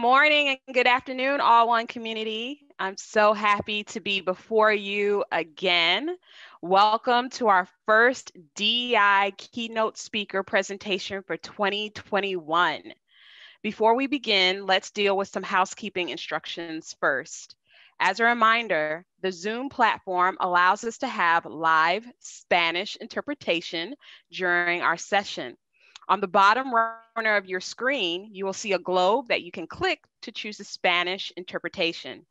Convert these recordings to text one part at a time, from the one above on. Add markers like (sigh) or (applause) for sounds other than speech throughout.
morning and good afternoon, All One community. I'm so happy to be before you again. Welcome to our first DEI keynote speaker presentation for 2021. Before we begin, let's deal with some housekeeping instructions first. As a reminder, the Zoom platform allows us to have live Spanish interpretation during our session. On the bottom corner of your screen, you will see a globe that you can click to choose the Spanish interpretation.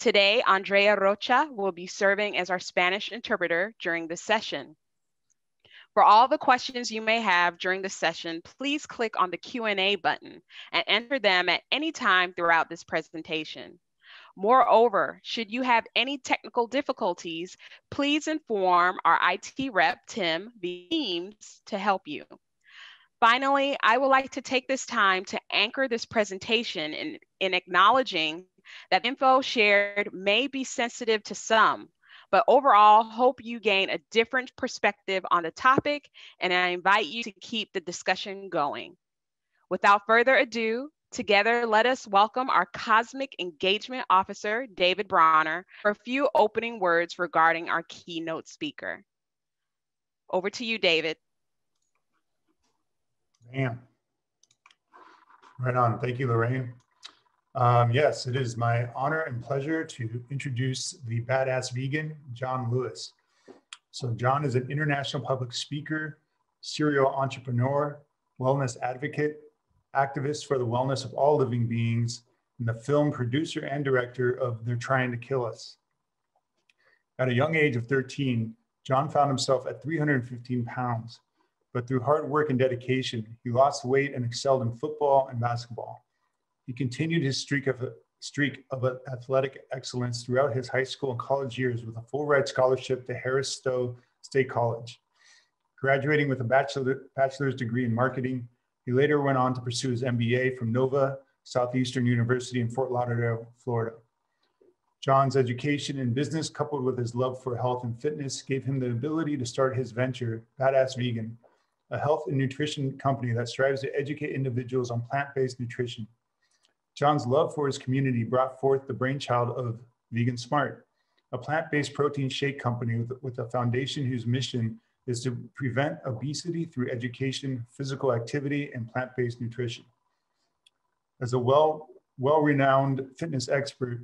Today, Andrea Rocha will be serving as our Spanish interpreter during this session. For all the questions you may have during the session, please click on the Q&A button and enter them at any time throughout this presentation. Moreover, should you have any technical difficulties, please inform our IT rep, Tim, via Teams to help you. Finally, I would like to take this time to anchor this presentation in, in acknowledging that info shared may be sensitive to some, but overall hope you gain a different perspective on the topic and I invite you to keep the discussion going. Without further ado, Together, let us welcome our Cosmic Engagement Officer, David Bronner, for a few opening words regarding our keynote speaker. Over to you, David. Bam. Right on. Thank you, Lorraine. Um, yes, it is my honor and pleasure to introduce the badass vegan, John Lewis. So John is an international public speaker, serial entrepreneur, wellness advocate, activist for the wellness of all living beings, and the film producer and director of They're Trying to Kill Us. At a young age of 13, John found himself at 315 pounds, but through hard work and dedication, he lost weight and excelled in football and basketball. He continued his streak of streak of athletic excellence throughout his high school and college years with a full ride scholarship to Harris Stowe State College. Graduating with a bachelor, bachelor's degree in marketing, he later went on to pursue his MBA from Nova Southeastern University in Fort Lauderdale, Florida. John's education in business, coupled with his love for health and fitness, gave him the ability to start his venture, Badass Vegan, a health and nutrition company that strives to educate individuals on plant based nutrition. John's love for his community brought forth the brainchild of VeganSmart, a plant based protein shake company with, with a foundation whose mission is to prevent obesity through education, physical activity, and plant-based nutrition. As a well, well-renowned fitness expert,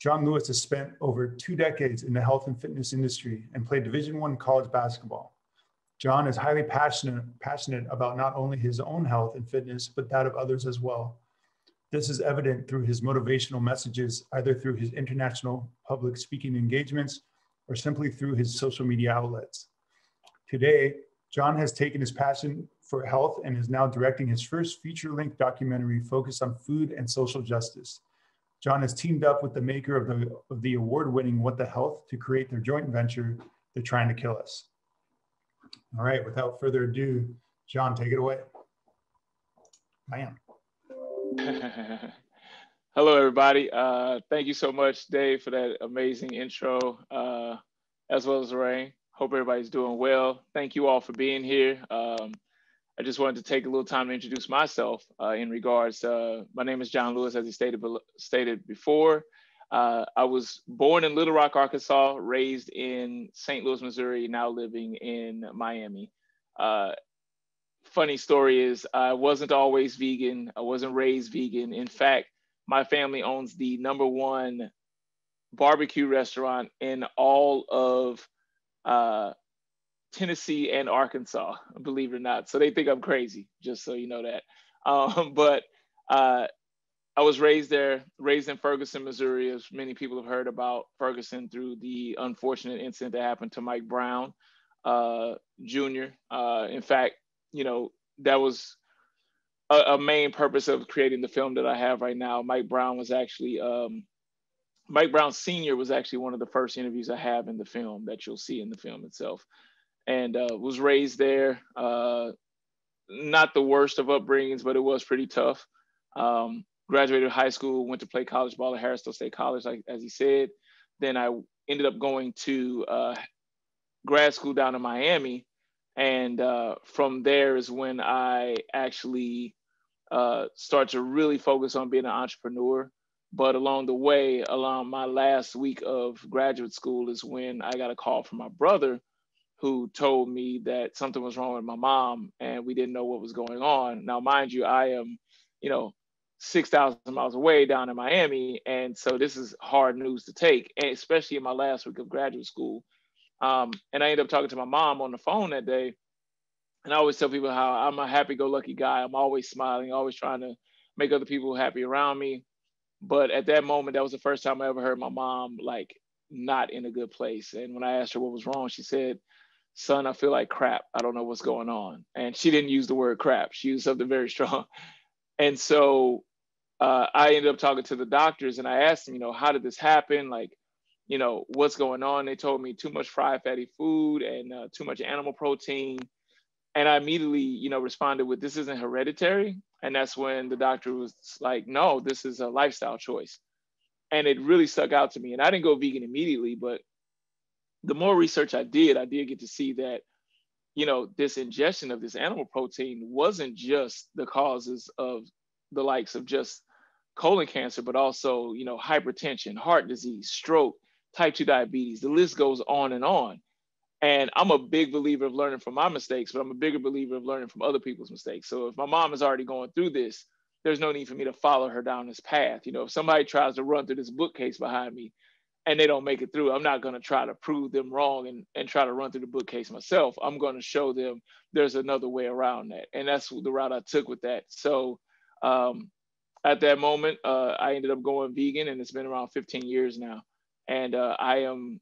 John Lewis has spent over two decades in the health and fitness industry and played Division One college basketball. John is highly passionate, passionate about not only his own health and fitness, but that of others as well. This is evident through his motivational messages, either through his international public speaking engagements or simply through his social media outlets. Today, John has taken his passion for health and is now directing his first feature-length documentary focused on food and social justice. John has teamed up with the maker of the, of the award-winning What the Health to create their joint venture, They're Trying to Kill Us. All right, without further ado, John, take it away. Bam. (laughs) Hello, everybody. Uh, thank you so much, Dave, for that amazing intro, uh, as well as Ray. Hope everybody's doing well. Thank you all for being here. Um, I just wanted to take a little time to introduce myself uh, in regards. Uh, my name is John Lewis, as he stated, stated before. Uh, I was born in Little Rock, Arkansas, raised in St. Louis, Missouri, now living in Miami. Uh, funny story is I wasn't always vegan. I wasn't raised vegan. In fact, my family owns the number one barbecue restaurant in all of uh, Tennessee and Arkansas, believe it or not. So they think I'm crazy, just so you know that. Um, (laughs) but uh, I was raised there, raised in Ferguson, Missouri, as many people have heard about Ferguson through the unfortunate incident that happened to Mike Brown uh, Jr. Uh, in fact, you know, that was a, a, main purpose of creating the film that I have right now. Mike Brown was actually um, Mike Brown Sr. was actually one of the first interviews I have in the film that you'll see in the film itself, and uh, was raised there. Uh, not the worst of upbringings, but it was pretty tough. Um, graduated high school, went to play college ball at Harris Stowe State College, like as he said. Then I ended up going to uh, grad school down in Miami, and uh, from there is when I actually uh, start to really focus on being an entrepreneur. But along the way, along my last week of graduate school, is when I got a call from my brother who told me that something was wrong with my mom and we didn't know what was going on. Now, mind you, I am, you know, 6,000 miles away down in Miami. And so this is hard news to take, especially in my last week of graduate school. Um, and I ended up talking to my mom on the phone that day. And I always tell people how I'm a happy go lucky guy. I'm always smiling, always trying to make other people happy around me. But at that moment, that was the first time I ever heard my mom like not in a good place. And when I asked her what was wrong, she said, son, I feel like crap. I don't know what's going on. And she didn't use the word crap. She used something very (laughs) strong. And so uh, I ended up talking to the doctors and I asked them, you know, how did this happen? Like, you know, what's going on? They told me too much fried fatty food and uh, too much animal protein. And I immediately, you know, responded with, this isn't hereditary. And that's when the doctor was like, no, this is a lifestyle choice. And it really stuck out to me. And I didn't go vegan immediately, but the more research I did, I did get to see that, you know, this ingestion of this animal protein wasn't just the causes of the likes of just colon cancer, but also, you know, hypertension, heart disease, stroke, type 2 diabetes. The list goes on and on. And I'm a big believer of learning from my mistakes, but I'm a bigger believer of learning from other people's mistakes. So if my mom is already going through this, there's no need for me to follow her down this path. You know, if somebody tries to run through this bookcase behind me, and they don't make it through, I'm not going to try to prove them wrong and, and try to run through the bookcase myself. I'm going to show them there's another way around that. And that's the route I took with that. So um, at that moment, uh, I ended up going vegan and it's been around 15 years now. And uh, I am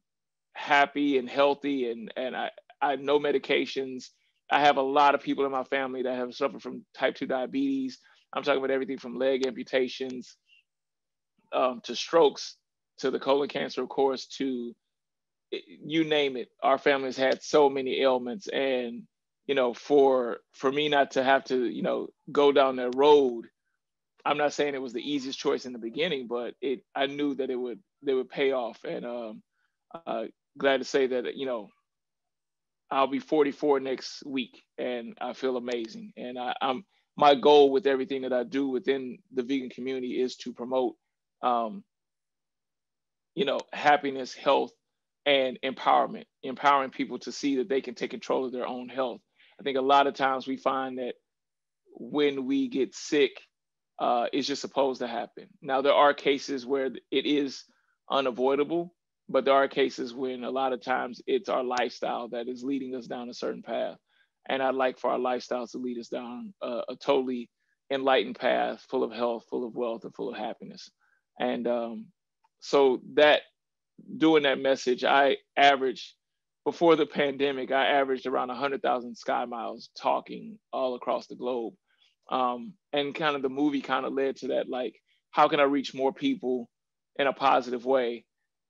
happy and healthy and, and I, I have no medications. I have a lot of people in my family that have suffered from type 2 diabetes. I'm talking about everything from leg amputations um, to strokes to the colon cancer, of course, to you name it. Our family's had so many ailments, and you know, for for me not to have to, you know, go down that road, I'm not saying it was the easiest choice in the beginning, but it I knew that it would they would pay off, and um, uh, glad to say that you know I'll be 44 next week, and I feel amazing. And I, am my goal with everything that I do within the vegan community is to promote um, you know, happiness, health, and empowerment, empowering people to see that they can take control of their own health. I think a lot of times we find that when we get sick, uh, it's just supposed to happen. Now, there are cases where it is unavoidable, but there are cases when a lot of times it's our lifestyle that is leading us down a certain path. And I'd like for our lifestyles to lead us down a, a totally enlightened path full of health, full of wealth, and full of happiness. And um, so that doing that message, I averaged before the pandemic, I averaged around 100,000 sky miles talking all across the globe. Um, and kind of the movie kind of led to that, like, how can I reach more people in a positive way?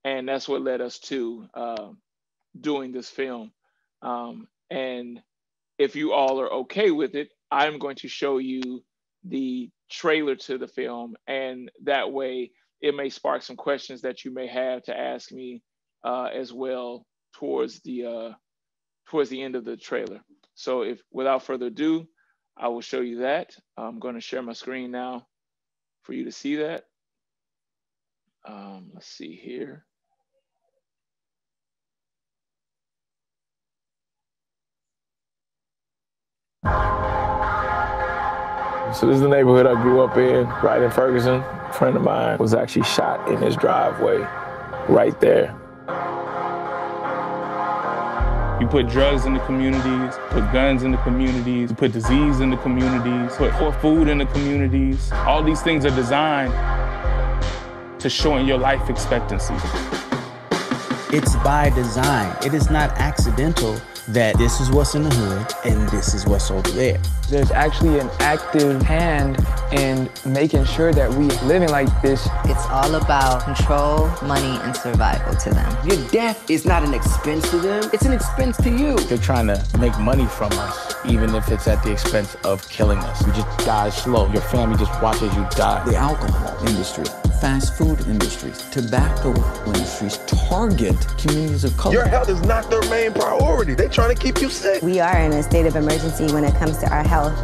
And that's what led us to uh, doing this film. Um, and if you all are okay with it, I'm going to show you the trailer to the film. And that way, it may spark some questions that you may have to ask me uh, as well towards the uh, towards the end of the trailer. So if without further ado, I will show you that. I'm going to share my screen now for you to see that. Um, let's see here. So this is the neighborhood I grew up in, right in Ferguson. A friend of mine was actually shot in his driveway, right there. You put drugs in the communities, put guns in the communities, you put disease in the communities, put poor food in the communities. All these things are designed to shorten your life expectancy. It's by design. It is not accidental that this is what's in the hood and this is what's over there. There's actually an active hand in making sure that we living like this. It's all about control, money, and survival to them. Your death is not an expense to them, it's an expense to you. They're trying to make money from us, even if it's at the expense of killing us. You just die slow. Your family just watches you die. The alcohol industry fast food industries, tobacco industries target communities of color. Your health is not their main priority. They're trying to keep you sick. We are in a state of emergency when it comes to our health.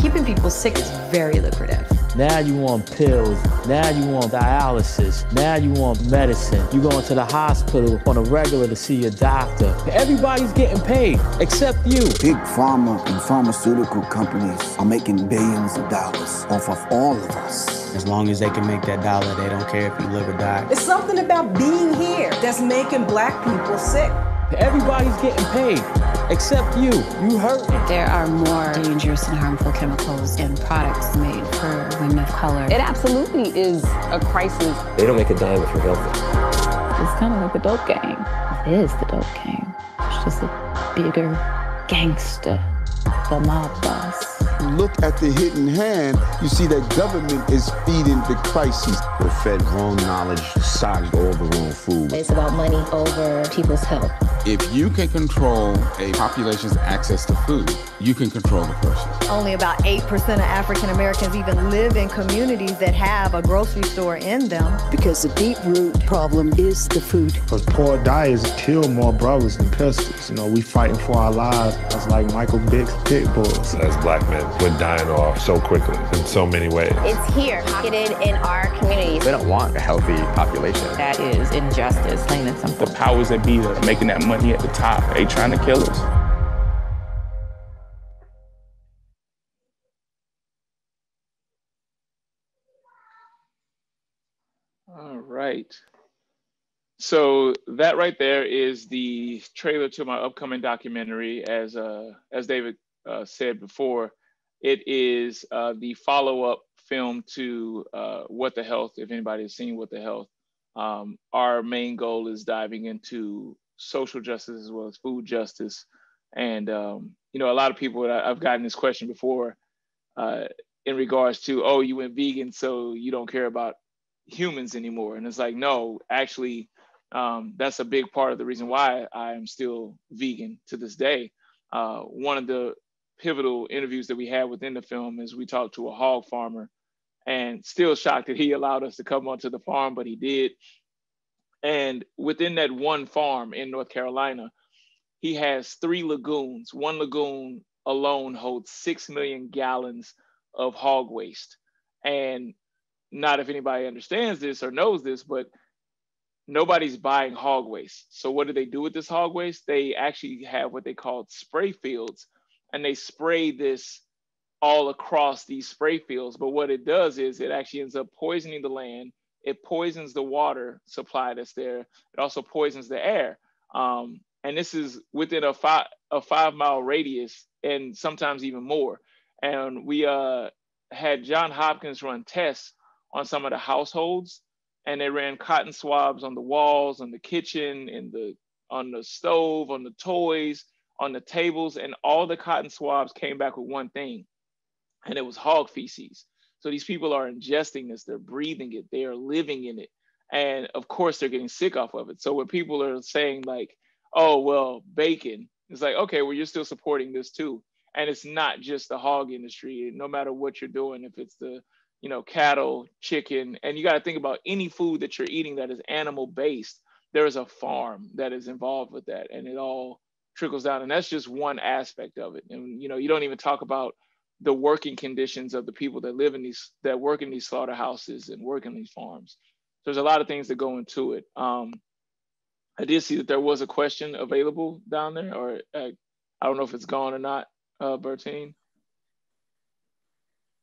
Keeping people sick is very lucrative. Now you want pills. Now you want dialysis. Now you want medicine. You going to the hospital on a regular to see your doctor. Everybody's getting paid except you. Big pharma and pharmaceutical companies are making billions of dollars off of all of us. As long as they can make that dollar, they don't care if you live or die. It's something about being here that's making black people sick. Everybody's getting paid except you. You hurt. There are more dangerous and harmful chemicals in products made for women of color. It absolutely is a crisis. They don't make a dime if you're healthy. It's kind of like the dope game. It is the dope game. It's just a bigger gangster, the mob boss look at the hidden hand, you see that government is feeding the crisis. We're fed wrong knowledge, socked all the wrong food. It's about money over people's health. If you can control a population's access to food, you can control the person. Only about 8% of African Americans even live in communities that have a grocery store in them. Because the deep root problem is the food. Because poor diets kill more brothers than pistols. You know, we fighting for our lives. It's like Michael Vick's pit bulls. As black men, we're dying off so quickly in so many ways. It's here, pocketed in our communities. We don't want a healthy population. That is injustice, plain and simple. The powers that be that are making that money at the top, they trying to kill us. All right. So that right there is the trailer to my upcoming documentary. As uh, as David uh, said before, it is uh, the follow-up film to uh, What the Health. If anybody has seen What the Health, um, our main goal is diving into social justice as well as food justice. And um, you know, a lot of people I've gotten this question before uh, in regards to, oh, you went vegan, so you don't care about humans anymore. And it's like, no, actually, um, that's a big part of the reason why I am still vegan to this day. Uh, one of the pivotal interviews that we had within the film is we talked to a hog farmer and still shocked that he allowed us to come onto the farm, but he did. And within that one farm in North Carolina, he has three lagoons. One lagoon alone holds 6 million gallons of hog waste. And not if anybody understands this or knows this, but nobody's buying hog waste. So what do they do with this hog waste? They actually have what they call spray fields and they spray this all across these spray fields. But what it does is it actually ends up poisoning the land. It poisons the water supply that's there. It also poisons the air. Um, and this is within a five a five mile radius, and sometimes even more. And we uh, had John Hopkins run tests on some of the households, and they ran cotton swabs on the walls, on the kitchen, in the on the stove, on the toys, on the tables, and all the cotton swabs came back with one thing, and it was hog feces. So these people are ingesting this, they're breathing it, they are living in it. And of course, they're getting sick off of it. So when people are saying, like, oh, well, bacon, it's like, okay, well, you're still supporting this too. And it's not just the hog industry, no matter what you're doing, if it's the you know, cattle, chicken, and you got to think about any food that you're eating that is animal based. There is a farm that is involved with that, and it all trickles down. And that's just one aspect of it. And you know you don't even talk about the working conditions of the people that live in these that work in these slaughterhouses and work in these farms. So there's a lot of things that go into it. Um, i did see that there was a question available down there or uh, i don't know if it's gone or not uh, bertine.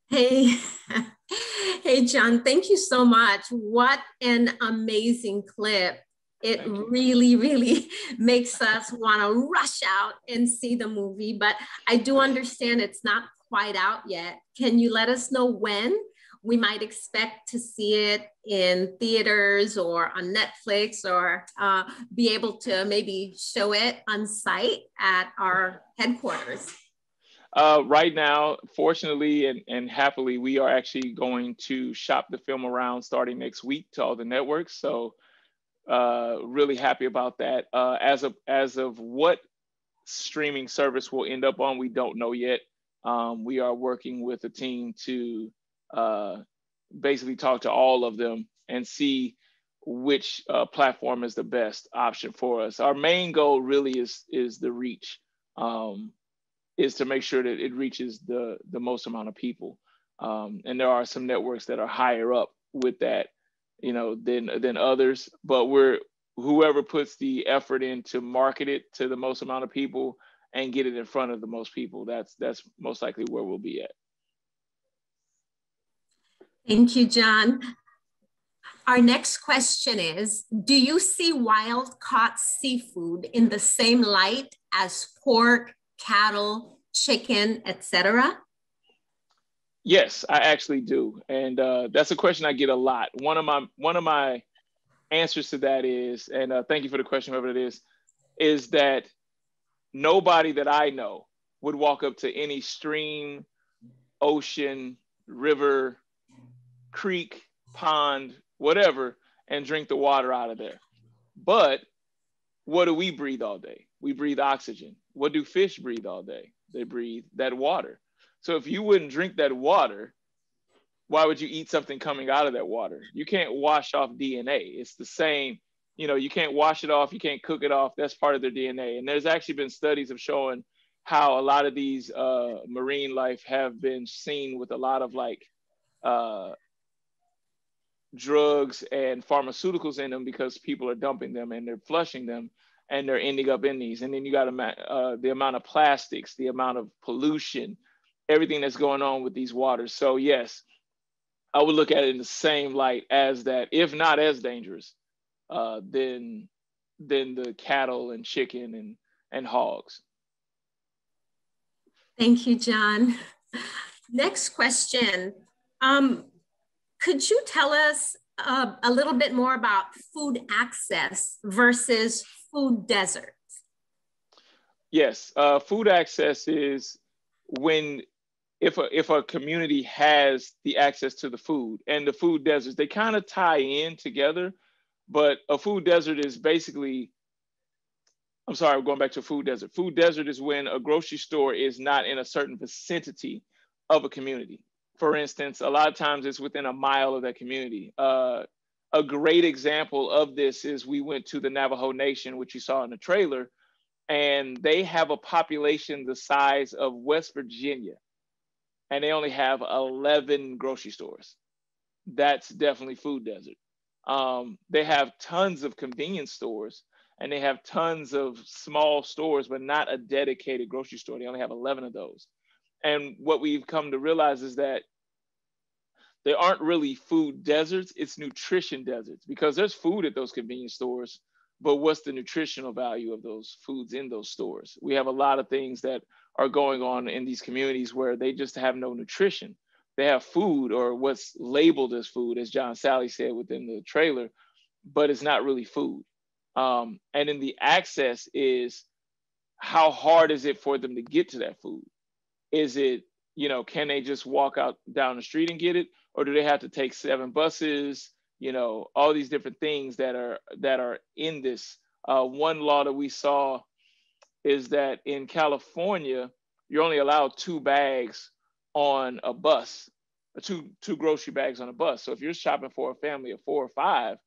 Hey (laughs) hey john thank you so much. What an amazing clip it really, really (laughs) makes us want to rush out and see the movie. But I do understand it's not quite out yet. Can you let us know when we might expect to see it in theaters or on Netflix or uh, be able to maybe show it on site at our headquarters? Uh, right now, fortunately and, and happily, we are actually going to shop the film around starting next week to all the networks. So uh, really happy about that. Uh, as of as of what streaming service we'll end up on, we don't know yet. Um, we are working with a team to uh, basically talk to all of them and see which uh, platform is the best option for us. Our main goal really is is the reach. Um, is to make sure that it reaches the the most amount of people. Um, and there are some networks that are higher up with that, you know, than than others. But we're whoever puts the effort in to market it to the most amount of people and get it in front of the most people. That's that's most likely where we'll be at. Thank you, John. Our next question is Do you see wild caught seafood in the same light as pork, cattle, chicken, etc.? Yes, I actually do, and uh, that's a question I get a lot. One of my one of my answers to that is, and uh, thank you for the question, whoever it is, is that nobody that I know would walk up to any stream, ocean, river, creek, pond, whatever, and drink the water out of there. But what do we breathe all day? We breathe oxygen. What do fish breathe all day? They breathe that water. So if you wouldn't drink that water, why would you eat something coming out of that water? You can't wash off DNA. It's the same, you know, you can't wash it off, you can't cook it off. That's part of their DNA. And there's actually been studies of showing how a lot of these uh, marine life have been seen with a lot of like uh, drugs and pharmaceuticals in them because people are dumping them and they're flushing them and they're ending up in these. And then you got uh, the amount of plastics, the amount of pollution, everything that's going on with these waters. So yes, I would look at it in the same light as that, if not as dangerous, uh, than than the cattle and chicken and and hogs. Thank you, John. (laughs) Next question. Um, could you tell us uh, a little bit more about food access versus food deserts? Yes, uh, food access is when if a if a community has the access to the food and the food deserts, they kind of tie in together. But a food desert is basically, I'm sorry, I'm going back to food desert. Food desert is when a grocery store is not in a certain vicinity of a community for instance, a lot of times it's within a mile of that community. Uh, a great example of this is we went to the Navajo Nation, which you saw in the trailer, and they have a population the size of West Virginia, and they only have 11 grocery stores. That's definitely food desert. Um, they have tons of convenience stores, and they have tons of small stores, but not a dedicated grocery store. They only have 11 of those. And what we've come to realize is that they aren't really food deserts, it's nutrition deserts because there's food at those convenience stores, but what's the nutritional value of those foods in those stores? We have a lot of things that are going on in these communities where they just have no nutrition. They have food or what's labeled as food, as John Salley said within the trailer, but it's not really food. Um, and then the access is how hard is it for them to get to that food? Is it, you know, can they just walk out down the street and get it? Or do they have to take seven buses? You know, all these different things that are that are in this. Uh, one law that we saw is that in California, you're only allowed two bags on a bus, two two grocery bags on a bus. So if you're shopping for a family of four or five,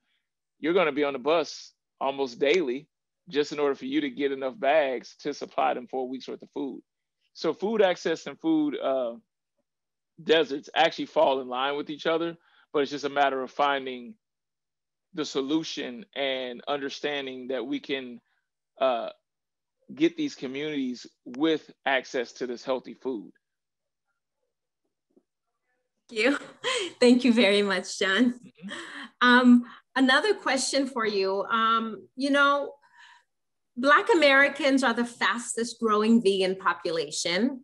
you're going to be on the bus almost daily just in order for you to get enough bags to supply them for a week's worth of food. So food access and food uh, deserts actually fall in line with each other, but it's just a matter of finding the solution and understanding that we can uh, get these communities with access to this healthy food. Thank you. (laughs) Thank you very much, John. Mm-hmm. Um, another question for you. Um, you know, Black Americans are the fastest growing vegan population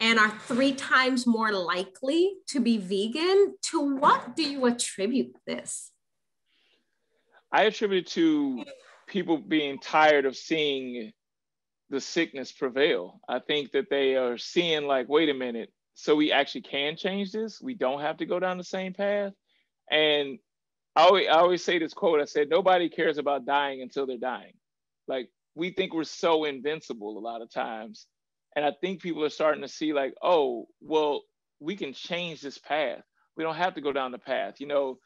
and are three times more likely to be vegan. To what do you attribute this? I attribute it to people being tired of seeing the sickness prevail. I think that they are seeing, like, wait a minute, so we actually can change this. We don't have to go down the same path. And I always, I always say this quote I said, nobody cares about dying until they're dying. Like, we think we're so invincible a lot of times. And I think people are starting to see, like, oh, well, we can change this path. We don't have to go down the path, you know.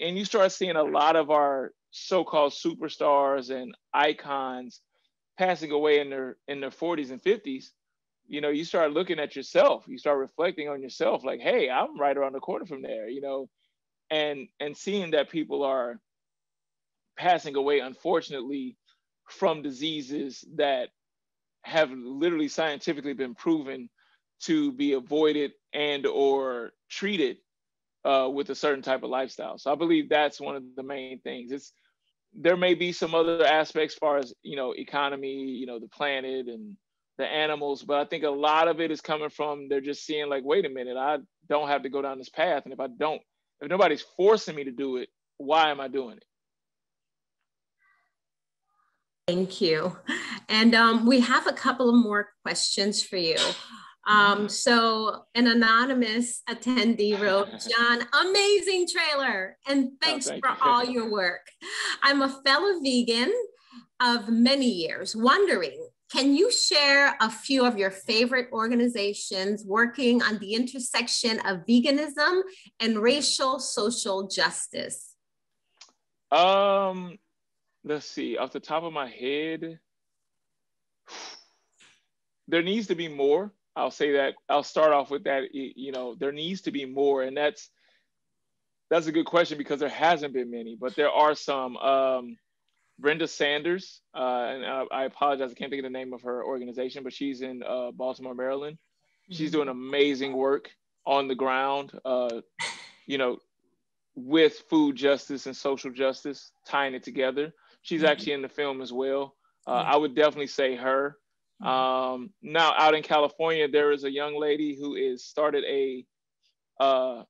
And you start seeing a lot of our so-called superstars and icons passing away in their in their 40s and 50s you know, you start looking at yourself, you start reflecting on yourself, like, hey, I'm right around the corner from there, you know, and and seeing that people are passing away, unfortunately, from diseases that have literally scientifically been proven to be avoided and or treated uh, with a certain type of lifestyle. So I believe that's one of the main things. It's there may be some other aspects as far as you know economy, you know the planet and the animals, but I think a lot of it is coming from they're just seeing like, wait a minute, I don't have to go down this path, and if I don't, if nobody's forcing me to do it, why am I doing it? Thank you. And um, we have a couple of more questions for you. Um, so an anonymous attendee (laughs) wrote, John, amazing trailer. And oh, thanks oh, thank for you. all (laughs) your work. I'm a fellow vegan of many years, wondering, can you share a few of your favorite organizations working on the intersection of veganism and racial social justice? Um, let's see, off the top of my head, (sighs) there needs to be more. I'll say that. I'll start off with that. You know, there needs to be more, and that's that's a good question because there hasn't been many, but there are some. Um, Brenda Sanders, uh, and I, I, apologize, I can't think of the name of her organization, but she's in uh, Baltimore, Maryland. She's doing mm-hmm. amazing work on the ground. Uh, you know, with food justice and social justice, tying it together. She's mm-hmm. actually in the film as well. Uh, mm-hmm. I would definitely say her. Mm-hmm. Um, now, out in California, there is a young lady who is started a uh,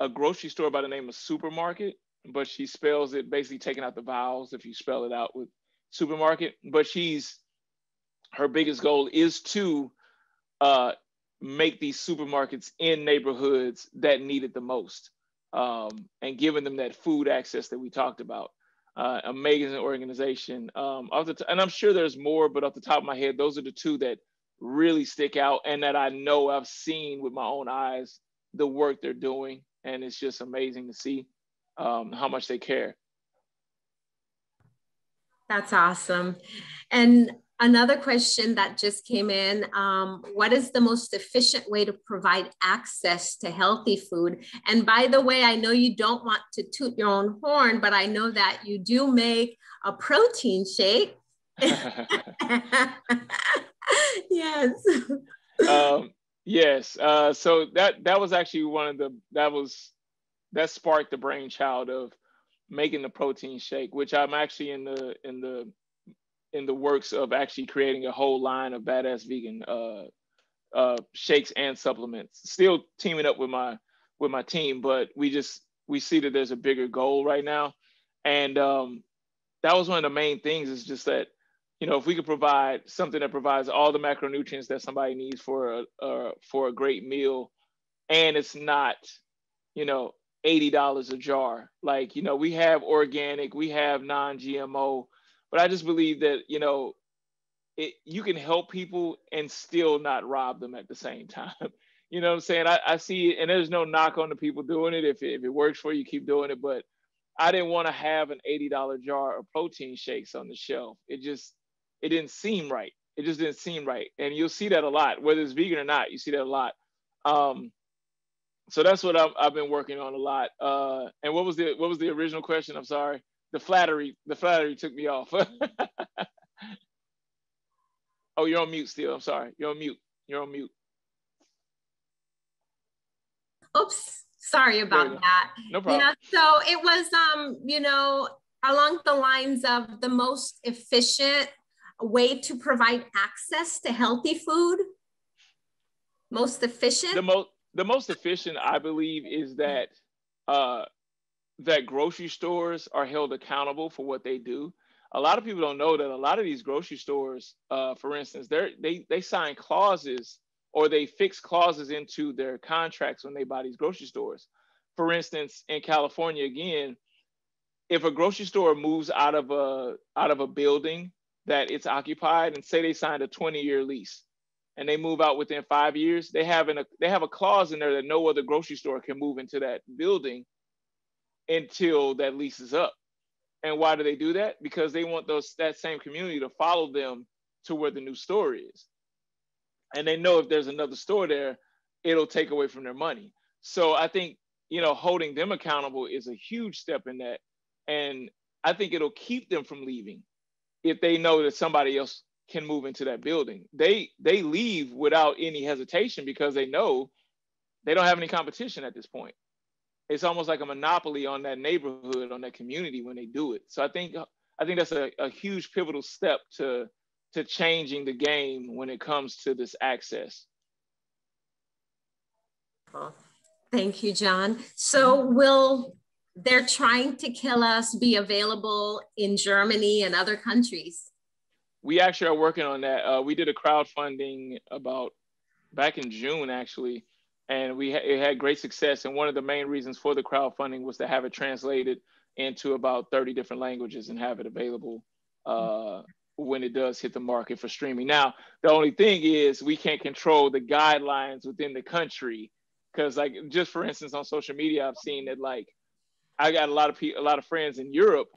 a grocery store by the name of Supermarket, but she spells it basically taking out the vowels if you spell it out with supermarket. But she's her biggest goal is to uh, make these supermarkets in neighborhoods that need it the most um, and giving them that food access that we talked about uh, amazing organization. Um, t- and I'm sure there's more, but off the top of my head, those are the two that really stick out and that I know I've seen with my own eyes the work they're doing. And it's just amazing to see um, how much they care. That's awesome. And Another question that just came in um, What is the most efficient way to provide access to healthy food? And by the way, I know you don't want to toot your own horn, but I know that you do make a protein shake. (laughs) yes. Um, yes. Uh, so that that was actually one of the that was that sparked the brainchild of making the protein shake, which I'm actually in the in the in the works of actually creating a whole line of badass vegan uh, uh, shakes and supplements. Still teaming up with my with my team, but we just we see that there's a bigger goal right now, and um, that was one of the main things. Is just that you know if we could provide something that provides all the macronutrients that somebody needs for a uh, for a great meal, and it's not you know eighty dollars a jar. Like you know we have organic, we have non-GMO but I just believe that you know, it, you can help people and still not rob them at the same (laughs) time. you know what I'm saying? I, I see it, and there's no knock on the people doing it. If it, if it works for you, keep doing it. But I didn't want to have an $80 jar of protein shakes on the shelf. It just it didn't seem right. It just didn't seem right. And you'll see that a lot, whether it's vegan or not. You see that a lot. Um, so that's what I've, I've been working on a lot. Uh, and what was the what was the original question? I'm sorry the flattery, the flattery took me off. (laughs) oh, you're on mute still. I'm sorry. You're on mute. You're on mute. Oops. Sorry about that. No problem. Yeah, so it was um, you know, along the lines of the most efficient way to provide access to healthy food. Most efficient? The most the most efficient, I believe, is that uh that grocery stores are held accountable for what they do. A lot of people don't know that a lot of these grocery stores, uh, for instance, they they they sign clauses or they fix clauses into their contracts when they buy these grocery stores. For instance, in California, again, if a grocery store moves out of a out of a building that it's occupied, and say they signed a 20-year lease, and they move out within five years, they have an, they have a clause in there that no other grocery store can move into that building until that lease is up. And why do they do that? Because they want those that same community to follow them to where the new store is. and they know if there's another store there, it'll take away from their money. So I think you know holding them accountable is a huge step in that, and I think it'll keep them from leaving if they know that somebody else can move into that building. They they leave without any hesitation because they know they don't have any competition at this point. It's almost like a monopoly on that neighborhood, on that community when they do it. So I think I think that's a, a huge pivotal step to to changing the game when it comes to this access. Thank you, John. So will they're trying to kill us be available in Germany and other countries? We actually are working on that. Uh, we did a crowdfunding about back in June, actually, and we ha- had great success. And one of the main reasons for the crowdfunding was to have it translated into about 30 different languages and have it available uh, when it does hit the market for streaming. Now, the only thing is we can't control the guidelines within the country because, like, just for instance, on social media, I've seen that like I got a lot of people, a lot of friends in Europe,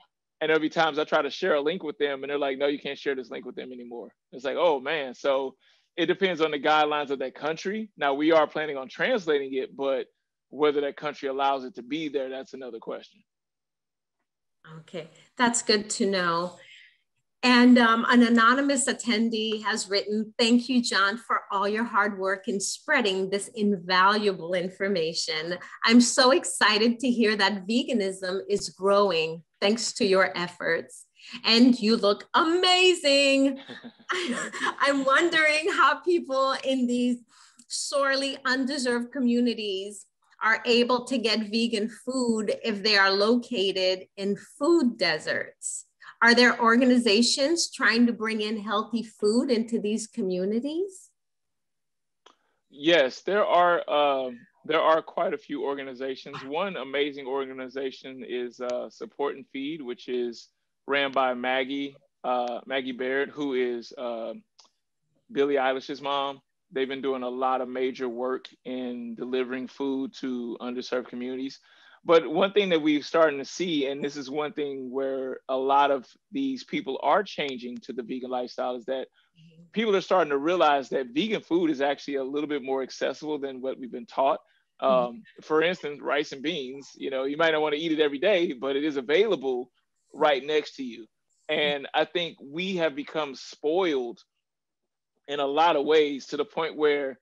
and every times I try to share a link with them, and they're like, "No, you can't share this link with them anymore." It's like, oh man. So it depends on the guidelines of that country. Now we are planning on translating it, but whether that country allows it to be there, that's another question. Okay, that's good to know. And um, an anonymous attendee has written, Thank you, John, for all your hard work in spreading this invaluable information. I'm so excited to hear that veganism is growing thanks to your efforts. And you look amazing. (laughs) (laughs) I'm wondering how people in these sorely undeserved communities are able to get vegan food if they are located in food deserts. Are there organizations trying to bring in healthy food into these communities? Yes, there are. Um, there are quite a few organizations. One amazing organization is uh, Support and Feed, which is ran by Maggie uh, Maggie Baird, who is uh, Billie Eilish's mom. They've been doing a lot of major work in delivering food to underserved communities. But one thing that we're starting to see, and this is one thing where a lot of these people are changing to the vegan lifestyle, is that people are starting to realize that vegan food is actually a little bit more accessible than what we've been taught. Um, for instance, rice and beans, you know, you might not want to eat it every day, but it is available right next to you. And I think we have become spoiled in a lot of ways to the point where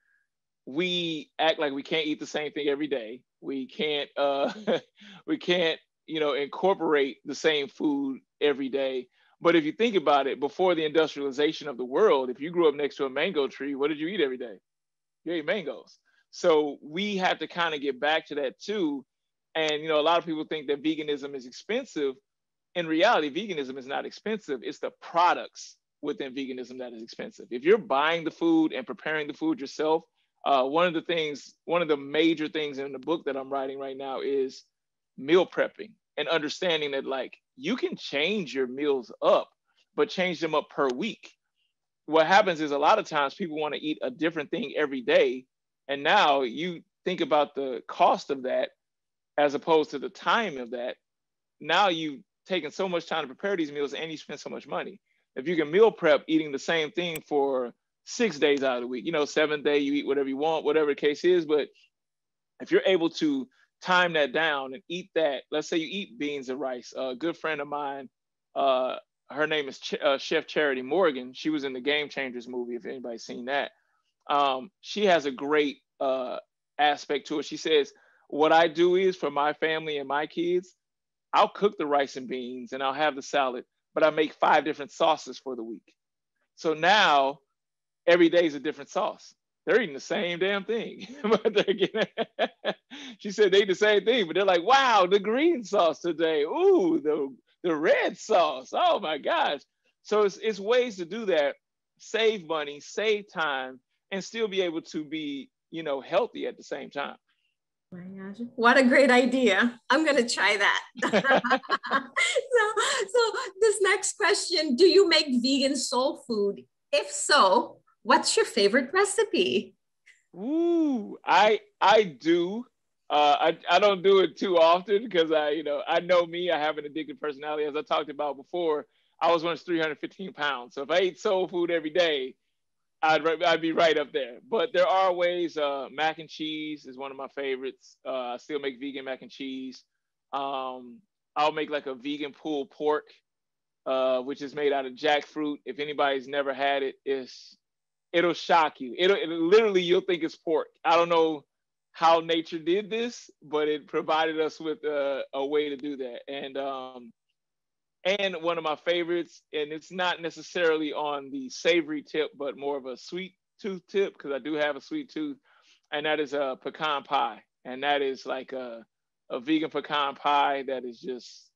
we act like we can't eat the same thing every day. We can't uh, (laughs) we can't you know incorporate the same food every day. But if you think about it, before the industrialization of the world, if you grew up next to a mango tree, what did you eat every day? You ate mangoes. So we have to kind of get back to that too. And you know, a lot of people think that veganism is expensive. In reality, veganism is not expensive. It's the products within veganism that is expensive. If you're buying the food and preparing the food yourself, uh, one of the things, one of the major things in the book that I'm writing right now is meal prepping and understanding that like you can change your meals up, but change them up per week. What happens is a lot of times people want to eat a different thing every day. And now you think about the cost of that as opposed to the time of that. Now you've taken so much time to prepare these meals and you spend so much money. If you can meal prep eating the same thing for six days out of the week. You know, seventh day you eat whatever you want, whatever the case is. But if you're able to time that down and eat that, let's say you eat beans and rice. a good friend of mine, uh, her name is Ch- uh, Chef Charity Morgan. She was in the Game Changers movie. If anybody's seen that, um, she has a great uh, aspect to it. She says, "What I do is for my family and my kids, I'll cook the rice and beans and I'll have the salad, but I make five different sauces for the week. So now every day is a different sauce. They're eating the same damn thing, (laughs) but they're getting. (laughs) she said they eat the same thing, but they're like, "Wow, the green sauce today. Ooh, the the red sauce. Oh my gosh!" So it's it's ways to do that, save money, save time, and still be able to be you know healthy at the same time. What a great idea. I'm going to try that. (laughs) so, so this next question, do you make vegan soul food? If so, What's your favorite recipe? Ooh, I I do. Uh, I I don't do it too often because I you know I know me. I have an addictive personality, as I talked about before. I was once 315 pounds, so if I ate soul food every day, I'd I'd be right up there. But there are ways. Uh, mac and cheese is one of my favorites. Uh, I still make vegan mac and cheese. Um, I'll make like a vegan pulled pork, uh, which is made out of jackfruit. If anybody's never had it, it's it'll shock you. It'll, it'll literally you'll think it's pork. I don't know how nature did this, but it provided us with a, a way to do that. And um, and one of my favorites, and it's not necessarily on the savory tip, but more of a sweet tooth tip because I do have a sweet tooth, and that is a pecan pie, and that is like a a vegan pecan pie that is just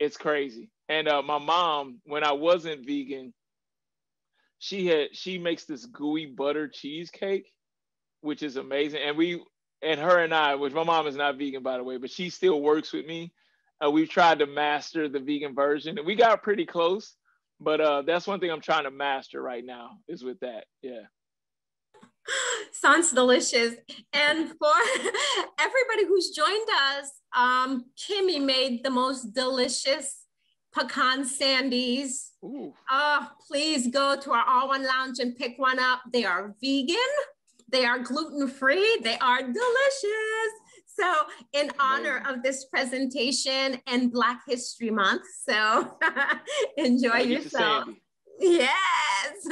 it's crazy. And uh, my mom, when I wasn't vegan, she had she makes this gooey butter cheesecake, which is amazing. And we and her and I, which my mom is not vegan by the way, but she still works with me uh, we've tried to master the vegan version, and we got pretty close. But uh, that's one thing I'm trying to master right now is with that. Yeah. (laughs) Sounds delicious. And for (laughs) everybody who's joined us, um, Kimmy made the most delicious pecan sandies. Uh, please go to our All One Lounge and pick one up. They are vegan, they are gluten free, they are delicious. So, in honor of this presentation and Black History Month, so (laughs) enjoy yourself. Yes.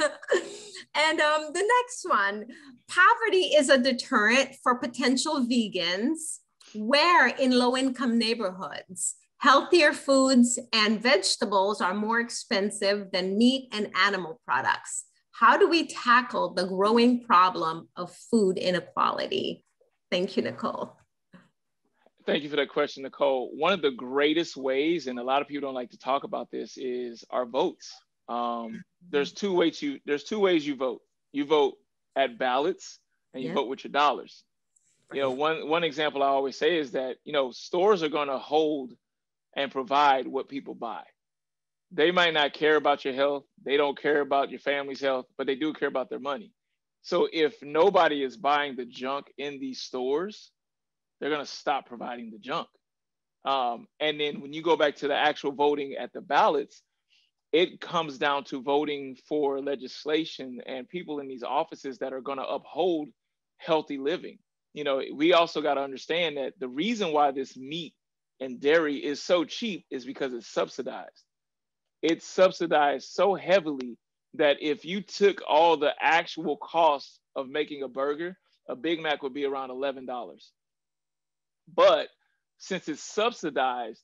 And um, the next one poverty is a deterrent for potential vegans where in low income neighborhoods. Healthier foods and vegetables are more expensive than meat and animal products. How do we tackle the growing problem of food inequality? Thank you, Nicole. Thank you for that question, Nicole. One of the greatest ways, and a lot of people don't like to talk about this, is our votes. Um, there's two ways you there's two ways you vote. You vote at ballots, and you yeah. vote with your dollars. You know, one one example I always say is that you know stores are going to hold and provide what people buy. They might not care about your health, they don't care about your family's health, but they do care about their money. So if nobody is buying the junk in these stores, they're going to stop providing the junk. Um, and then when you go back to the actual voting at the ballots, it comes down to voting for legislation and people in these offices that are going to uphold healthy living. You know, we also got to understand that the reason why this meat and dairy is so cheap is because it's subsidized. It's subsidized so heavily that if you took all the actual costs of making a burger, a Big Mac would be around $11. But since it's subsidized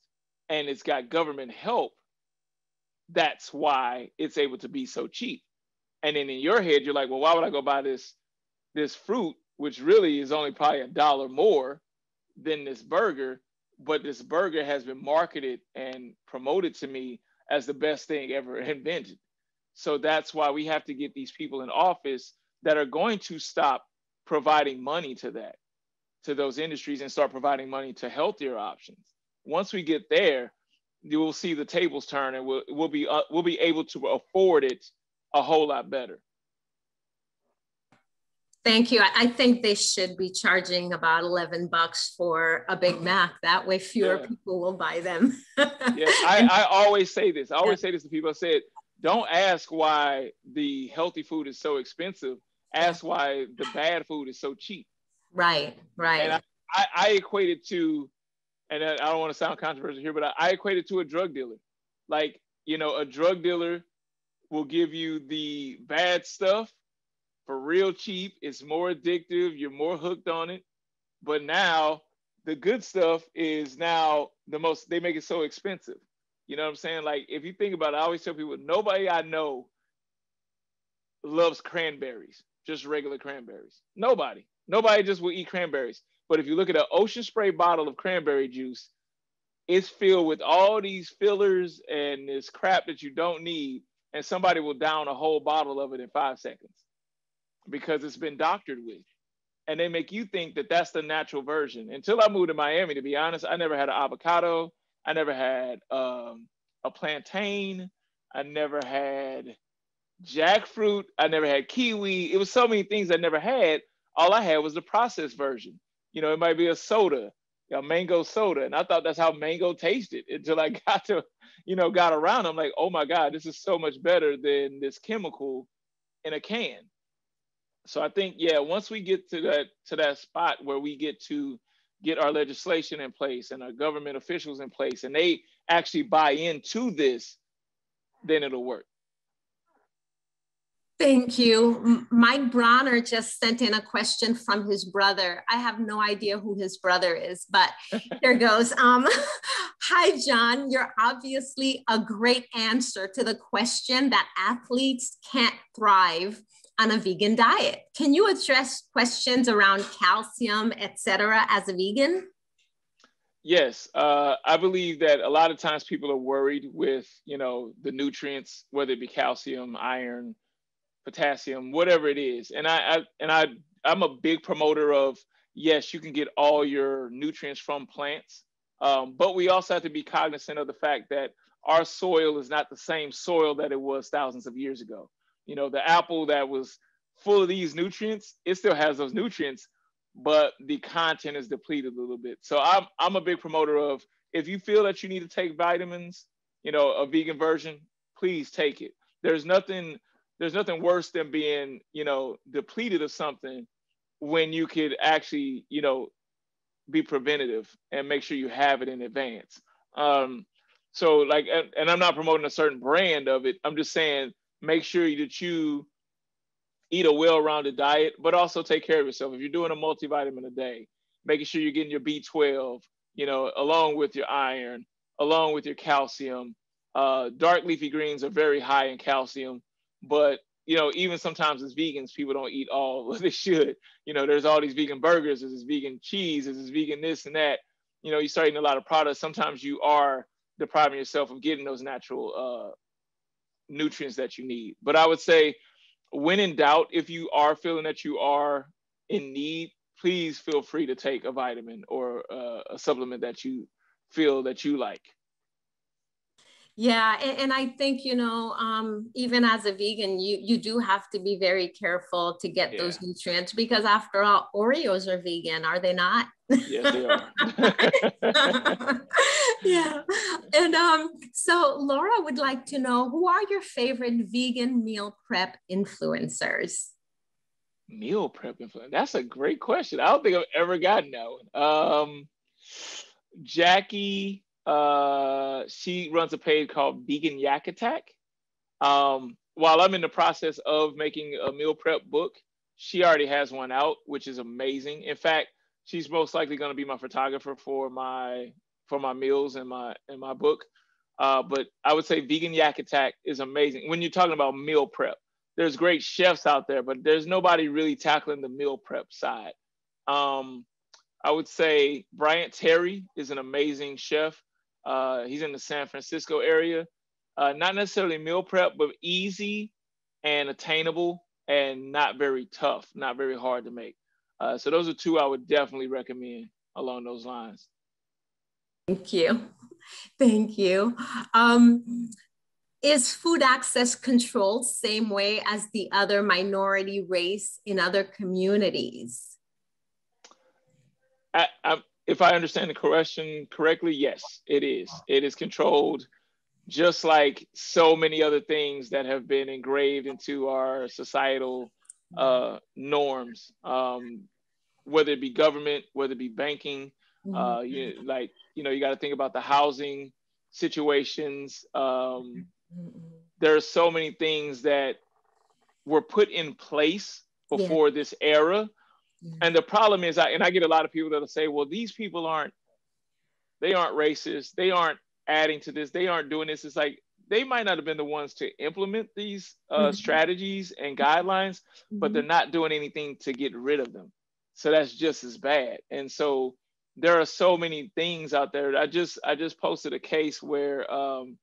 and it's got government help, that's why it's able to be so cheap. And then in your head, you're like, well, why would I go buy this this fruit, which really is only probably a dollar more than this burger? But this burger has been marketed and promoted to me as the best thing ever (laughs) invented. So that's why we have to get these people in office that are going to stop providing money to that to those industries and start providing money to healthier options. Once we get there, you will see the tables turn and we'll, we'll be uh, we'll be able to afford it a whole lot better. Thank you. I think they should be charging about 11 bucks for a Big Mac. That way fewer yeah. people will buy them. yeah, (laughs) I, I, always say this. I always say this to people. I said, don't ask why the healthy food is so expensive. Ask why the bad food is so cheap. Right, right. And I, I, I equate it to, and I don't want to sound controversial here, but I, I equate it to a drug dealer. Like, you know, a drug dealer will give you the bad stuff for real cheap. It's more addictive. You're more hooked on it. But now the good stuff is now the most, they make it so expensive. You know what I'm saying? Like, if you think about it, I always tell people nobody I know loves cranberries, just regular cranberries. Nobody. Nobody just will eat cranberries. But if you look at an ocean spray bottle of cranberry juice, it's filled with all these fillers and this crap that you don't need. And somebody will down a whole bottle of it in five seconds because it's been doctored with. And they make you think that that's the natural version. Until I moved to Miami, to be honest, I never had an avocado. I never had um, a plantain. I never had jackfruit. I never had kiwi. It was so many things I never had all I had was the processed version. You know, it might be a soda, a mango soda. And I thought that's how mango tasted until I (laughs) got to, you know, got around. I'm like, oh my God, this is so much better than this chemical in a can. so I think yeah, once we get to that to that spot where we get to get our legislation in place and our government officials in place, and they actually buy into this, then it'll work. Thank you. Mike Bronner just sent in a question from his brother. I have no idea who his brother is, but (laughs) here goes. Um, (laughs) Hi, John. You're obviously a great answer to the question that athletes can't thrive on a vegan diet. Can you address questions around calcium, et cetera, as a vegan? Yes, uh, I believe that a lot of times people are worried with, you know, the nutrients, whether it be calcium, iron, potassium, whatever it is. And I, I and I I'm a big promoter of yes, you can get all your nutrients from plants, um, but we also have to be cognizant of the fact that our soil is not the same soil that it was thousands of years ago. You know, the apple that was full of these nutrients, it still has those nutrients, but the content is depleted a little bit. So I'm I'm a big promoter of if you feel that you need to take vitamins, you know, a vegan version, please take it. There's nothing there's nothing worse than being, you know, depleted of something when you could actually, you know, be preventative and make sure you have it in advance. Um, so like, and, and I'm not promoting a certain brand of it. I'm just saying, make sure that you eat a well-rounded diet, but also take care of yourself. If you're doing a multivitamin a day, making sure you're getting your B12, you know, along with your iron, along with your calcium. Uh, dark leafy greens are very high in calcium. But you know, even sometimes as vegans, people don't eat all (laughs) what they should. You know, there's all these vegan burgers, there's this vegan cheese, there's this vegan this and that. You know, you start eating a lot of products. Sometimes you are depriving yourself of getting those natural uh, nutrients that you need. But I would say, when in doubt, if you are feeling that you are in need, please feel free to take a vitamin or uh, a supplement that you feel that you like. Yeah, and, and, I think you know, um, even as a vegan, you you do have to be very careful to get yeah. those nutrients because after all, Oreos are vegan, are they not? Yes, they are. (laughs) yeah, and um, so Laura would like to know who are your favorite vegan meal prep influencers? Meal prep influencer. That's a great question. I don't think I've ever gotten that one. Um, Jackie uh, she runs a page called Vegan Yak Attack. Um, while I'm in the process of making a meal prep book, she already has one out, which is amazing. In fact, she's most likely going to be my photographer for my for my meals and my in my book. Uh, but I would say Vegan Yak Attack is amazing. When you're talking about meal prep, there's great chefs out there, but there's nobody really tackling the meal prep side. Um, I would say Bryant Terry is an amazing chef. Uh, he's in the San Francisco area. Uh, not necessarily meal prep, but easy and attainable and not very tough, not very hard to make. Uh, so those are two I would definitely recommend along those lines. Thank you. (laughs) Thank you. Um, is food access controlled same way as the other minority race in other communities? I, I, if I understand the question correctly, yes, it is. It is controlled just like so many other things that have been engraved into our societal uh, norms, um, whether it be government, whether it be banking. Uh, you, like, you know, you got to think about the housing situations. Um, there are so many things that were put in place before yeah. this era and the problem is, I, and I get a lot of people that'll say, well, these people aren't, they aren't racist. They aren't adding to this. They aren't doing this. It's like, they might not have been the ones to implement these uh, mm-hmm. strategies and guidelines, mm-hmm. but they're not doing anything to get rid of them. So that's just as bad. And so there are so many things out there. I just I just posted a case where um,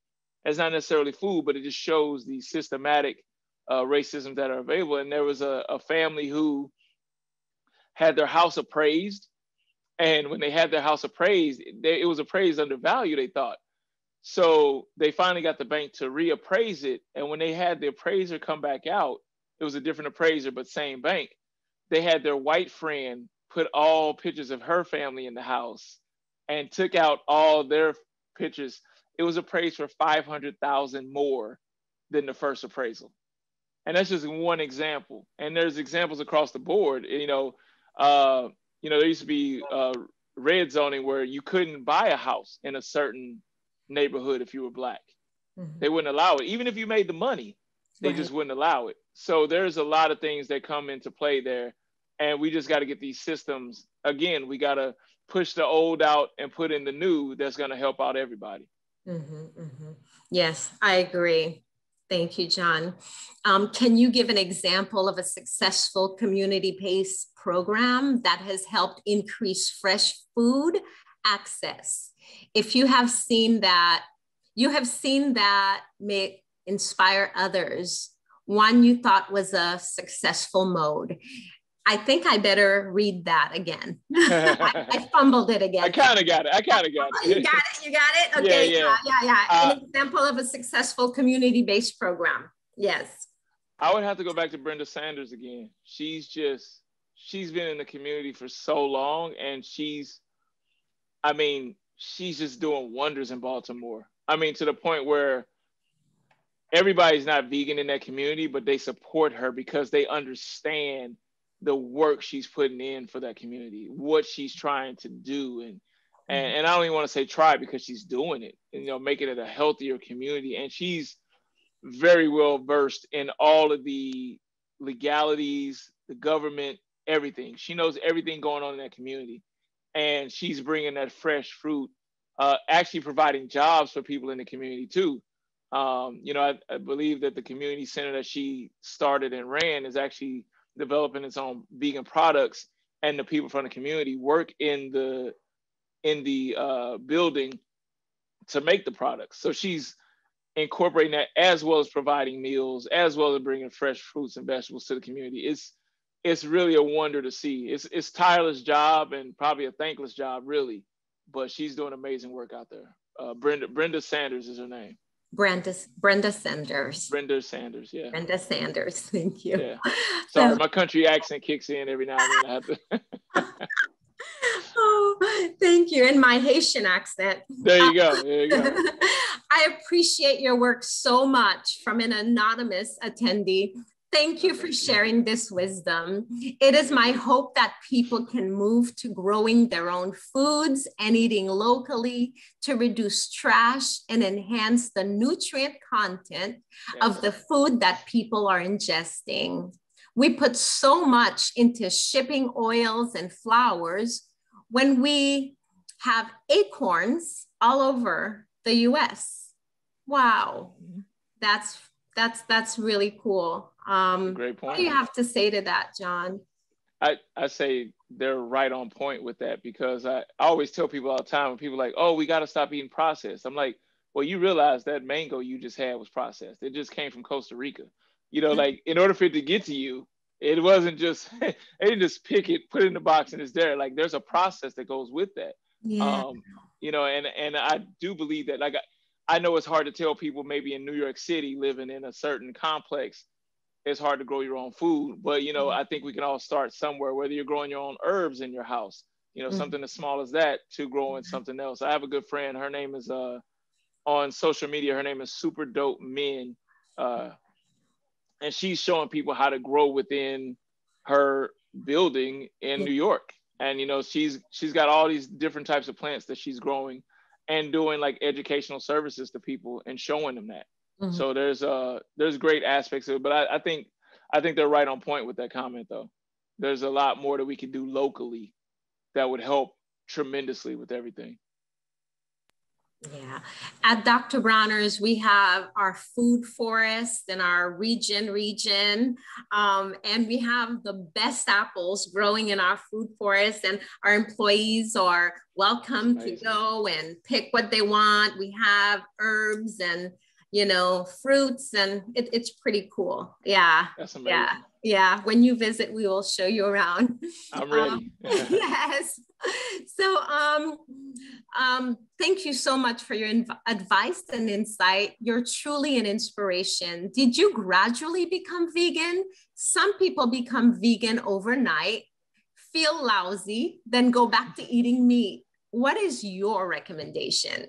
it's not necessarily food, but it just shows the systematic uh, racism that are available. And there was a, a family who had their house appraised. And when they had their house appraised, they, it was appraised under value, they thought. So they finally got the bank to reappraise it. And when they had the appraiser come back out, it was a different appraiser, but same bank. They had their white friend put all pictures of her family in the house and took out all their pictures. It was appraised for 500,000 more than the first appraisal. and that's just one example. And there's examples across the board. You know, uh, you know, there used to be uh, red zoning where you couldn't buy a house in a certain neighborhood if you were black. Mm-hmm. They wouldn't allow it, even if you made the money. They right. just wouldn't allow it. So there's a lot of things that come into play there, and we just got to get these systems. Again, we got to push the old out and put in the new. That's going to help out everybody. Mm-hmm, mm-hmm. Yes, I agree. Thank you, John. Um, can you give an example of a successful community-based program that has helped increase fresh food access? If you have seen that, you have seen that may inspire others. One you thought was a successful mode. I think I better read that again. (laughs) I, I, fumbled it again. I kind of got it. I kind of got it. you got it. You got it. Okay. Yeah, yeah, yeah. yeah. Uh, An example of a successful community-based program. Yes. I would have to go back to Brenda Sanders again. She's just she's been in the community for so long, and she's, I mean, she's just doing wonders in Baltimore. I mean, to the point where everybody's not vegan in that community, but they support her because they understand the work she's putting in for that community, what she's trying to do, and and, and I don't even want to say try because she's doing it, and, you know, making it a healthier community, and she's very well versed in all of the legalities, the government, everything. She knows everything going on in that community, and she's bringing that fresh fruit, uh, actually providing jobs for people in the community too. Um, you know, I, I believe that the community center that she started and ran is actually developing its own vegan products and the people from the community work in the in the uh, building to make the products. So she's incorporating that as well as providing meals as well as bringing fresh fruits and vegetables to the community. It's it's really a wonder to see. It's it's tireless job and probably a thankless job really but she's doing amazing work out there. Uh, brenda brenda sanders is her name Brenda, Brenda Sanders. Brenda Sanders, yeah. Brenda Sanders, thank you. Yeah. Sorry, my country accent kicks in every now and then. I have to. (laughs) oh, thank you. And my Haitian accent. There you go. There you go. (laughs) I appreciate your work so much from an anonymous attendee Thank you for sharing this wisdom. It is my hope that people can move to growing their own foods and eating locally to reduce trash and enhance the nutrient content of the food that people are ingesting. We put so much into shipping oils and flours when we have acorns all over the US. Wow. Mm-hmm. That's that's that's really cool. Um, Great point. What do you have to say to that, John? I, I say they're right on point with that because I, I always tell people all the time when people are like, oh, we got to stop eating processed. I'm like, well, you realize that mango you just had was processed. It just came from Costa Rica. You know, like in order for it to get to you, it wasn't just (laughs) they didn't just pick it, put it in the box, and it's there. Like there's a process that goes with that. Yeah. Um, you know, and and I do believe that. Like I, know it's hard to tell people maybe in New York City living in a certain complex it's hard to grow your own food. But you know, mm-hmm. I think we can all start somewhere, whether you're growing your own herbs in your house, you know, mm-hmm. something as small as that to growing something else. I have a good friend, her name is uh on social media, her name is Super Dope Men. Uh and she's showing people how to grow within her building in New York. And you know, she's she's got all these different types of plants that she's growing and doing like educational services to people and showing them that. Mm-hmm. So there's uh there's great aspects of it, but I, I think I think they're right on point with that comment though. There's a lot more that we can do locally that would help tremendously with everything. Yeah. At Dr. Bronner's, we have our food forest and our region region. Um, and we have the best apples growing in our food forest. And our employees are welcome to go and pick what they want. We have herbs and you know, fruits, and it, it's pretty cool. Yeah. Yeah. Yeah. When you visit, we will show you around. I'm ready. Um, (laughs) (laughs) yes. So, um, um, thank you so much for your inv- advice and insight. You're truly an inspiration. Did you gradually become vegan? Some people become vegan overnight, feel lousy, then go back to eating meat. What is your recommendation?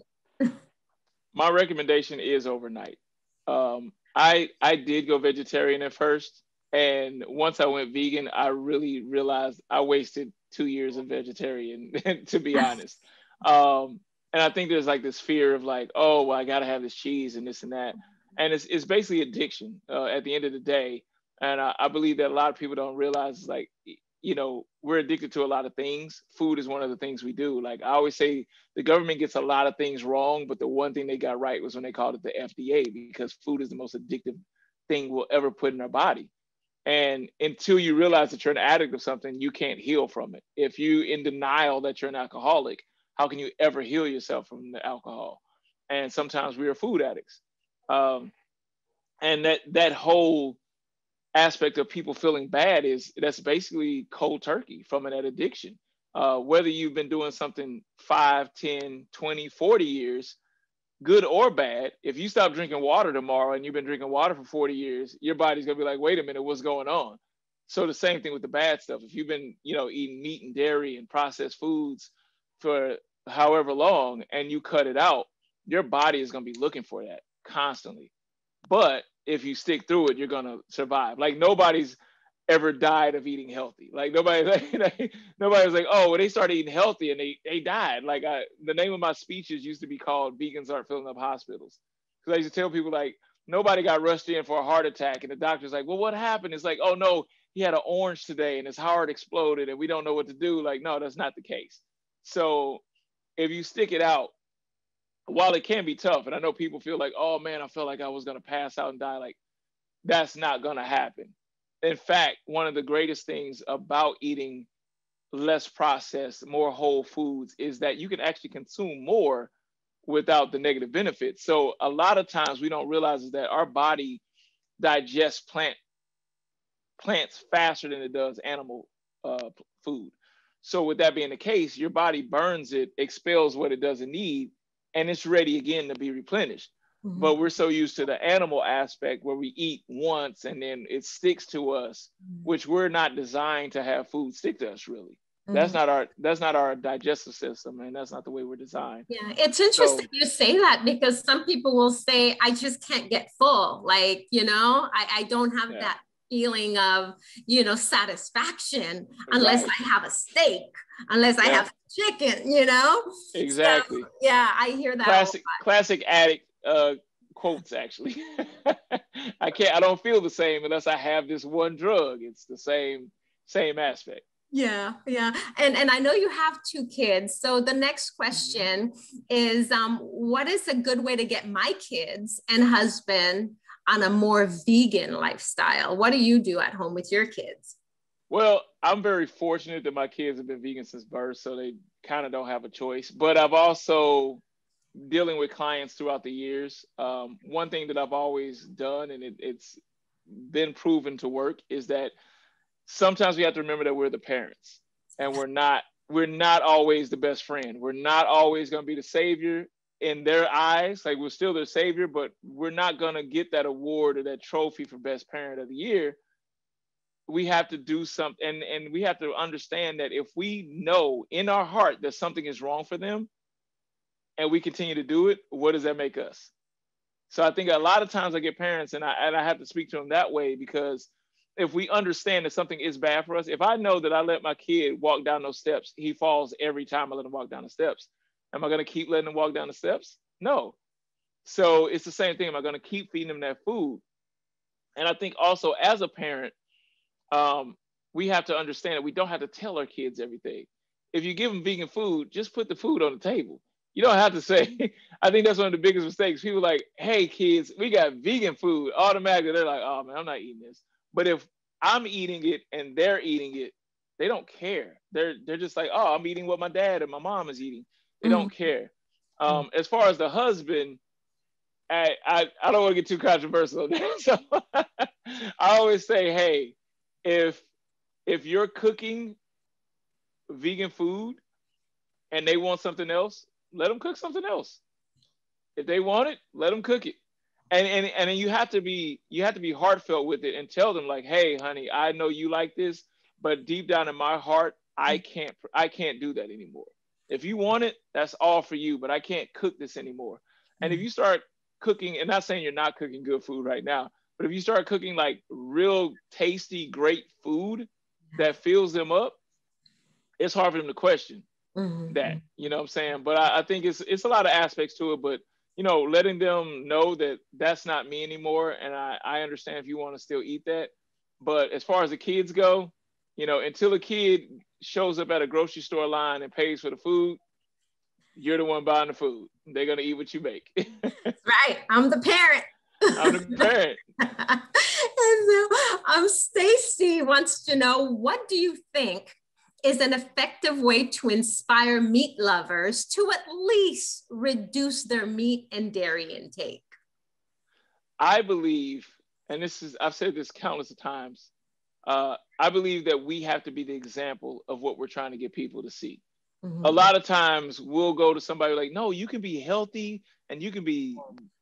My recommendation is overnight. Um, I I did go vegetarian at first, and once I went vegan, I really realized I wasted two years of vegetarian. (laughs) to be honest, um, and I think there's like this fear of like, oh, well, I gotta have this cheese and this and that, and it's it's basically addiction uh, at the end of the day. And I, I believe that a lot of people don't realize like you know we're addicted to a lot of things. Food is one of the things we do. Like i always say the government gets a lot of things wrong but the one thing they got right was when they called it the fda because food is the most addictive thing we'll ever put in our body. And until you realize that you're an addict of something you can't heal from it. If you in denial that you're an alcoholic how can you ever heal yourself from the alcohol? And sometimes we are food addicts. Um, and that that whole aspect of people feeling bad is that's basically cold turkey from an addiction. Uh, whether you've been doing something 5, 10, 20, 40 years, good or bad, if you stop drinking water tomorrow and you've been drinking water for 40 years, your body's gonna be like, wait a minute, what's going on? So the same thing with the bad stuff. If you've been, you know, eating meat and dairy and processed foods for however long and you cut it out, your body is gonna be looking for that constantly. But if you stick through it, you're gonna survive. Like nobody's ever died of eating healthy. Like nobody, (laughs) nobody was like, oh, well, they started eating healthy and they they died. Like I, the name of my speeches used to be called "Vegans Aren't Filling Up Hospitals," because I used to tell people like nobody got rushed in for a heart attack, and the doctor's like, well, what happened? It's like, oh no, he had an orange today and his heart exploded, and we don't know what to do. Like, no, that's not the case. So if you stick it out while it can be tough, and I know people feel like, oh man, I felt like I was gonna pass out and die, like that's not gonna happen. In fact, one of the greatest things about eating less processed, more whole foods is that you can actually consume more without the negative benefits. So a lot of times we don't realize is that our body digests plant plants faster than it does animal uh, food. So with that being the case, your body burns it, expels what it doesn't need, and it's ready again to be replenished. Mm-hmm. But we're so used to the animal aspect where we eat once and then it sticks to us, mm-hmm. which we're not designed to have food stick to us really. Mm-hmm. That's not our that's not our digestive system and that's not the way we're designed. Yeah, it's interesting so, you say that because some people will say, I just can't get full. Like, you know, I, I don't have yeah. that feeling of you know satisfaction unless right. i have a steak unless yeah. i have chicken you know? Exactly. so, yeah i hear that classic classic addict uh quotes actually. (laughs) I can't i don't feel the same unless i have this one drug. It's the same same aspect. Yeah yeah. And and i know you have two kids. So the next question is um what is a good way to get my kids and husband on a more vegan lifestyle. What do you do at home with your kids? Well, I'm very fortunate that my kids have been vegan since birth, so they kind of don't have a choice. But I've also dealing with clients throughout the years. Um, one thing that I've always done, and it, it's been proven to work, is that sometimes we have to remember that we're the parents, and we're not we're not always the best friend. We're not always going to be the savior in their eyes, like we're still their savior, but we're not gonna get that award or that trophy for best parent of the year. We have to do something, and, and we have to understand that if we know in our heart that something is wrong for them, and we continue to do it, what does that make us? So I think a lot of times I get parents, and I and I have to speak to them that way because if we understand that something is bad for us, if I know that I let my kid walk down those steps, he falls every time I let him walk down the steps Am I going to keep letting them walk down the steps? No. So it's the same thing. Am I going to keep feeding them that food? And I think also as a parent, um, we have to understand that we don't have to tell our kids everything. If you give them vegan food, just put the food on the table. You don't have to say, (laughs) I think that's one of the biggest mistakes. People like, hey kids, we got vegan food. Automatically, they're like, oh man, I'm not eating this. But if I'm eating it and they're eating it, they don't care. They're they're just like, oh, I'm eating what my dad and my mom is eating. They don't mm-hmm. care. Um, as far as the husband, I, I, I don't want to get too controversial. (laughs) so I always say, hey, if if you're cooking vegan food and they want something else, let them cook something else. If they want it, let them cook it. And and and you have to be you have to be heartfelt with it and tell them like, hey, honey, I know you like this, but deep down in my heart, I can't I can't do that anymore. If you want it, that's all for you, but I can't cook this anymore. And if mm-hmm. you start cooking, and not saying you're not cooking good food right now, but if you start cooking like real tasty, great food that fills them up, it's hard for them to question mm-hmm. that. You know what I'm saying? But I, I think it's it's a lot of aspects to it, but you know, letting them know that that's not me anymore. And I, I understand if you want to still eat that. But as far as the kids go, you know, until a kid shows up at a grocery store line and pays for the food, you're the one buying the food. They're gonna eat what you make. (laughs) right. I'm the parent. I'm the parent. (laughs) and so, um, Stacy wants to know what do you think is an effective way to inspire meat lovers to at least reduce their meat and dairy intake? I believe, and this is, I've said this countless of times, uh, I believe that we have to be the example of what we're trying to get people to see. Mm-hmm. A lot of times we'll go to somebody like, no, you can be healthy and you can be,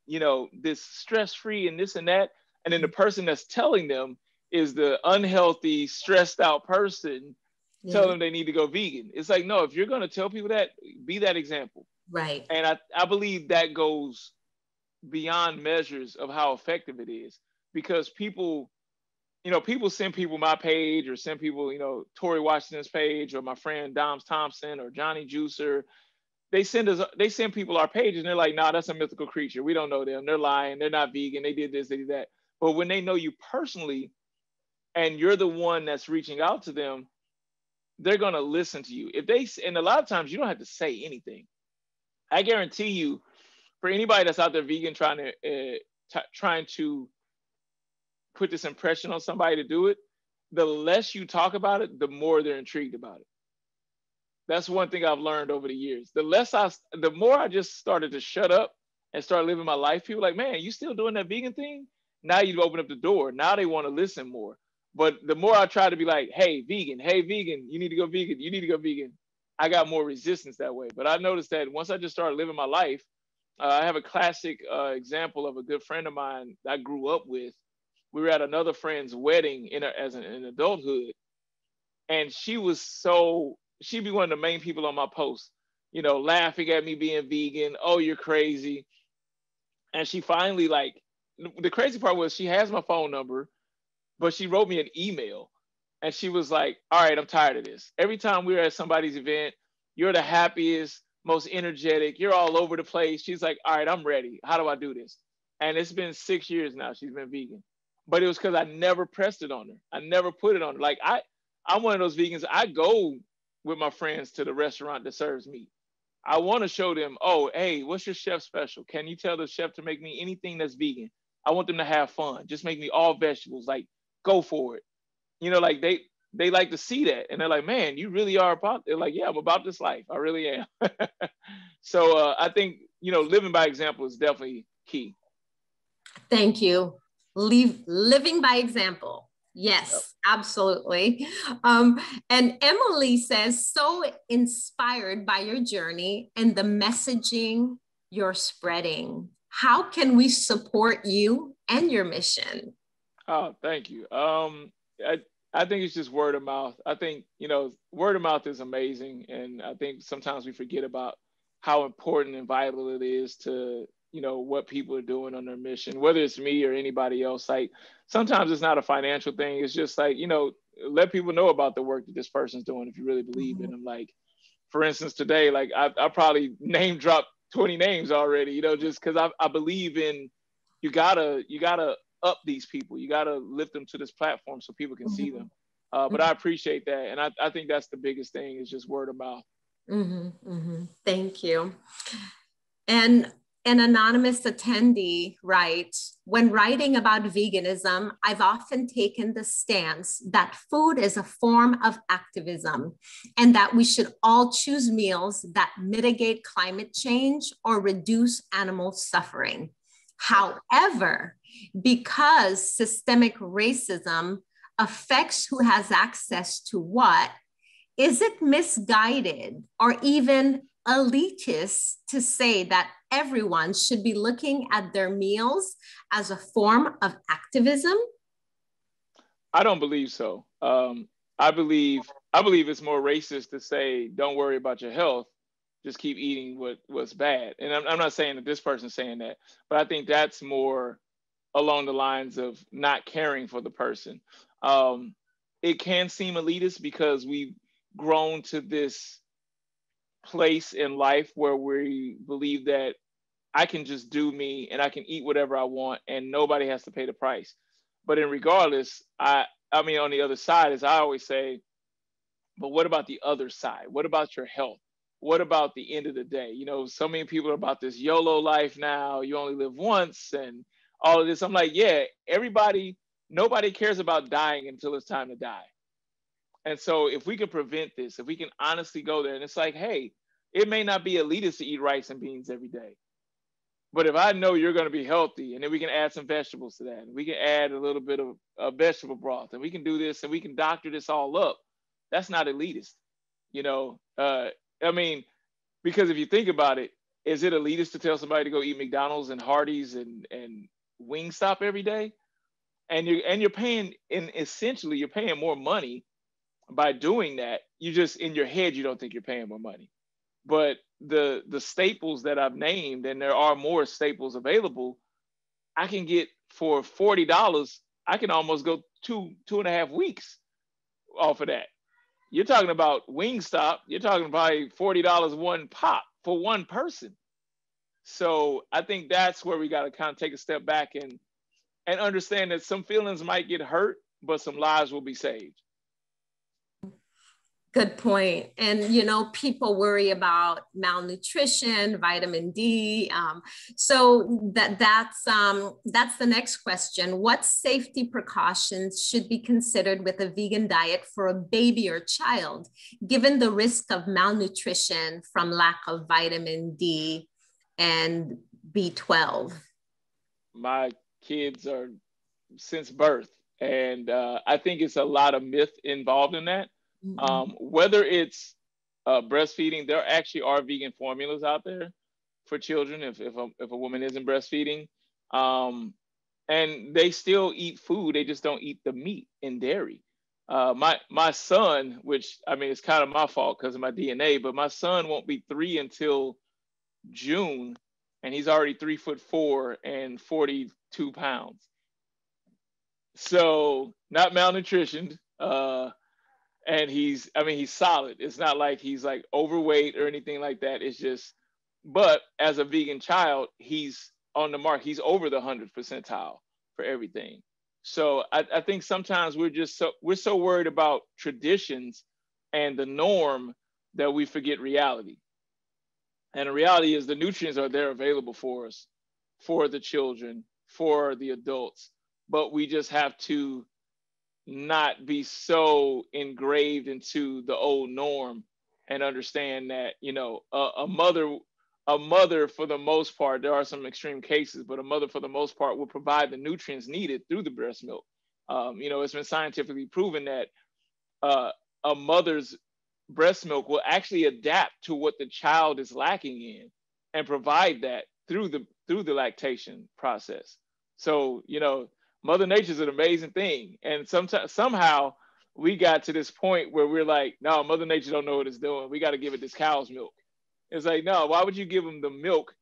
you know, this stress free and this and that. And then the person that's telling them is the unhealthy, stressed out person yeah. tell them they need to go vegan. It's like, no, if you're going to tell people that, be that example. Right. And I, I believe that goes beyond measures of how effective it is because people, you know, people send people my page or send people, you know, Torre Washington's page or my friend Doms Thompson or Johnny Juicer. They send us, they send people our pages and they're like, nah, that's a mythical creature. We don't know them. They're lying. They're not vegan. They did this, they did that. But when they know you personally and you're the one that's reaching out to them, they're going to listen to you. If they, and a lot of times you don't have to say anything. I guarantee you, for anybody that's out there vegan trying to uh, t- trying to put this impression on somebody to do it, the less you talk about it, the more they're intrigued about it. That's one thing I've learned over the years. The less I, the more I just started to shut up and start living my life. People like, man, you still doing that vegan thing? Now you open up the door. Now they want to listen more. But the more I try to be like, hey, vegan, hey, vegan, you need to go vegan, you need to go vegan, I got more resistance that way. But I noticed that once I just started living my life, uh, I have a classic uh, example of a good friend of mine I grew up with. We were at another friend's wedding in a, as an in adulthood, and she was so she'd be one of the main people on my post, you know, laughing at me being vegan. Oh, you're crazy. And she finally like the crazy part was she has my phone number but she wrote me an email and she was like, All right, I'm tired of this. Every time we're at somebody's event, you're the happiest, most energetic, you're all over the place. She's like, All right, I'm ready. How do I do this? And it's been six years now she's been vegan. But it was because I never pressed it on her. I never put it on her. Like I, I'm one of those vegans. I go with my friends to the restaurant that serves meat. I want to show them, oh, hey, what's your chef special? Can you tell the chef to make me anything that's vegan? I want them to have fun. Just make me all vegetables. Like go for it. You know, like they they like to see that and they're like, man, you really are about they're like, yeah, I'm about this life. I really am. (laughs) so uh, I think, you know, living by example is definitely key. Thank you. Leave living by example. Yes, absolutely. Um, and Emily says, so inspired by your journey and the messaging you're spreading. How can we support you and your mission? Oh, thank you. Um, I, I think it's just word of mouth. I think, you know, word of mouth is amazing. And I think sometimes we forget about how important and vital it is to, you know, what people are doing on their mission, whether it's me or anybody else. Like sometimes it's not a financial thing. It's just like, you know, let people know about the work that this person's doing if you really believe mm-hmm. in them. Like, for instance, today, like I, I probably (laughs) name dropped 20 names already, you know, just because I, I believe in you gotta, you gotta up these people. You got to lift them to this platform so people can mm-hmm. see them. Uh, but I appreciate that, and I, I think that's the biggest thing is just word of mouth. Mm-hmm, mm-hmm. Thank you. And an anonymous attendee writes When writing about veganism, I've often taken the stance that food is a form of activism and that we should all choose meals that mitigate climate change or reduce animal suffering. However, because systemic racism affects who has access to what, is it misguided or even elitist to say that everyone should be looking at their meals as a form of activism? I don't believe so. Um, I believe I believe it's more racist to say don't worry about your health, just keep eating what what's bad. And I'm, I'm not saying that this person's saying that, but I think that's more along the lines of not caring for the person. Um, it can seem elitist because we've grown to this place in life where we believe that I can just do me and I can eat whatever I want and nobody has to pay the price. But in regardless, I I mean on the other side, as I always say, but what about the other side? What about your health? What about the end of the day? You know, so many people are about this YOLO life now. You only live once and all of this. I'm like, yeah, everybody, nobody cares about dying until it's time to die. And so if we can prevent this, if we can honestly go there and it's like, hey, it may not be elitist to eat rice and beans every day. But if I know you're going to be healthy, and then we can add some vegetables to that, and we can add a little bit of, of vegetable broth, and we can do this, and we can doctor this all up. That's not elitist, you know. Uh, I mean, because if you think about it, is it elitist to tell somebody to go eat McDonald's and Hardee's and and Wingstop every day? And you're and you're paying in essentially you're paying more money by doing that, you just in your head you don't think you're paying more money. But the the staples that I've named, and there are more staples available, I can get for forty dollars. I can almost go two two and a half weeks off of that. You're talking about Wingstop. You're talking probably forty dollars one pop for one person. So I think that's where we got to kind of take a step back and and understand that some feelings might get hurt, but some lives will be saved. Good point. And you know, people worry about malnutrition, vitamin D. Um, so that that's um, that's the next question. What safety precautions should be considered with a vegan diet for a baby or child, given the risk of malnutrition from lack of vitamin D and B12? My kids are since birth, and uh, I think it's a lot of myth involved in that Mm-hmm. Um, whether it's uh, breastfeeding, there actually are vegan formulas out there for children if, if, a, if a woman isn't breastfeeding. Um, and they still eat food, they just don't eat the meat and dairy. Uh, my my son, which I mean, it's kind of my fault because of my DNA, but my son won't be three until June, and he's already three foot four and 42 pounds. So not malnutritioned. Uh, and he's i mean he's solid. It's not like he's like overweight or anything like that. It's just but as a vegan child he's on the mark. He's over the 100 percentile for everything. So I, I think sometimes we're just so we're so worried about traditions and the norm that we forget reality. And the reality is the nutrients are there available for us for the children for the adults but we just have to not be so engraved into the old norm and understand that you know a, a, mother a mother for the most part there are some extreme cases but a mother for the most part will provide the nutrients needed through the breast milk. Um, you know it's been scientifically proven that uh, a mother's breast milk will actually adapt to what the child is lacking in and provide that through the through the lactation process. So you know Mother Nature is an amazing thing, and sometimes somehow we got to this point where we're like, no, Mother Nature don't know what it's doing. We got to give it this cow's milk. It's like, no, why would you give them the milk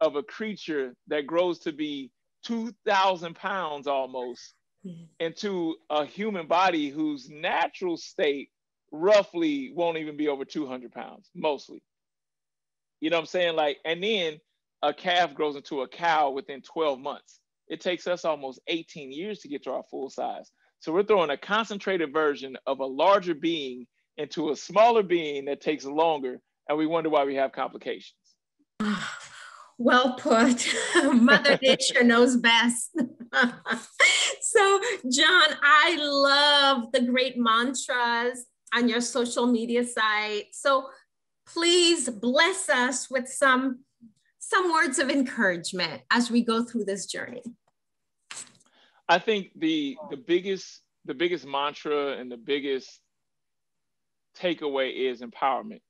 of a creature that grows to be two thousand pounds almost mm-hmm. into a human body whose natural state roughly won't even be over 200 pounds mostly you know what i'm saying like and then a calf grows into a cow within 12 months it takes us almost 18 years to get to our full size. So we're throwing a concentrated version of a larger being into a smaller being that takes longer, and we wonder why we have complications. (sighs) Well put. (laughs) Mother (laughs) Nature knows best. (laughs) so, John, I love the great mantras on your social media site. So, please bless us with some some words of encouragement as we go through this journey. I think the the biggest the biggest mantra and the biggest takeaway is empowerment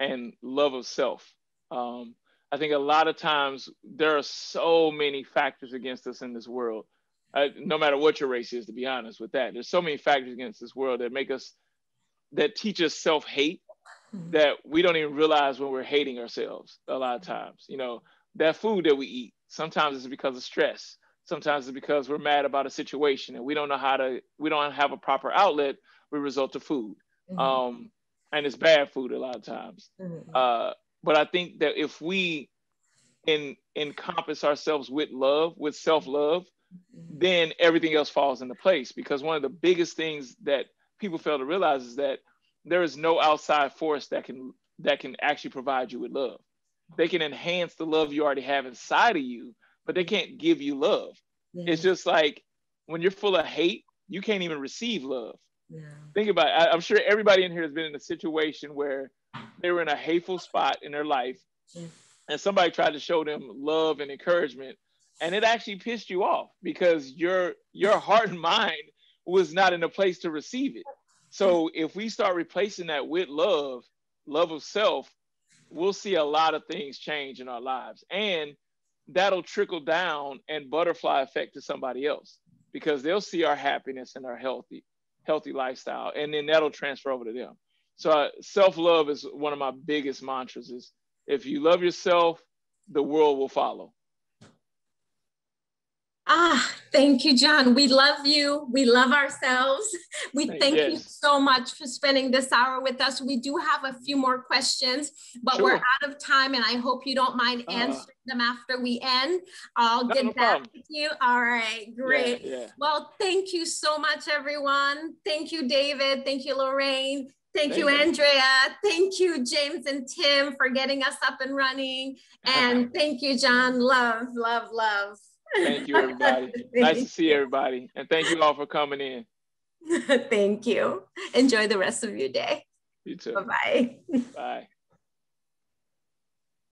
and love of self. Um, I think a lot of times there are so many factors against us in this world. Uh, no matter what your race is, to be honest with that, there's so many factors against this world that make us that teach us self hate mm-hmm. that we don't even realize when we're hating ourselves a lot of times. You know, that food that we eat, sometimes it's because of stress. Sometimes it's because we're mad about a situation and we don't know how to, we don't have a proper outlet we result to food. Mm-hmm. Um, and it's bad food a lot of times. Mm-hmm. Uh, but I think that if we in, encompass ourselves with love, with self-love, mm-hmm. then everything else falls into place. Because one of the biggest things that people fail to realize is that there is no outside force that can that can actually provide you with love. They can enhance the love you already have inside of you, but they can't give you love. Yeah. It's just like when you're full of hate, you can't even receive love. Yeah. Think about it. I, I'm sure everybody in here has been in a situation where they were in a hateful spot in their life yeah. and somebody tried to show them love and encouragement and it actually pissed you off because your your heart and mind was not in a place to receive it. So if we start replacing that with love, love of self, we'll see a lot of things change in our lives. And that'll trickle down and butterfly effect to somebody else because they'll see our happiness and our healthy, healthy lifestyle. And then that'll transfer over to them. So uh, self-love is one of my biggest mantras is if you love yourself, the world will follow. Ah, thank you, John. We love you. We love ourselves. We thank yes. you so much for spending this hour with us. We do have a few more questions, but sure. we're out of time, and I hope you don't mind uh, answering uh, them after we end. I'll get no back with you. All right, great. Yeah, yeah. Well, thank you so much, everyone. Thank you, David. Thank you, Lorraine. Thank, Thank you, you, Andrea. Thank you, James and Tim, for getting us up and running. (laughs) And thank you, John. Love, love, love. Thank you, everybody. (laughs) nice to see everybody. And thank you all for coming in. (laughs) thank you. Enjoy the rest of your day. You too. Bye-bye. Bye.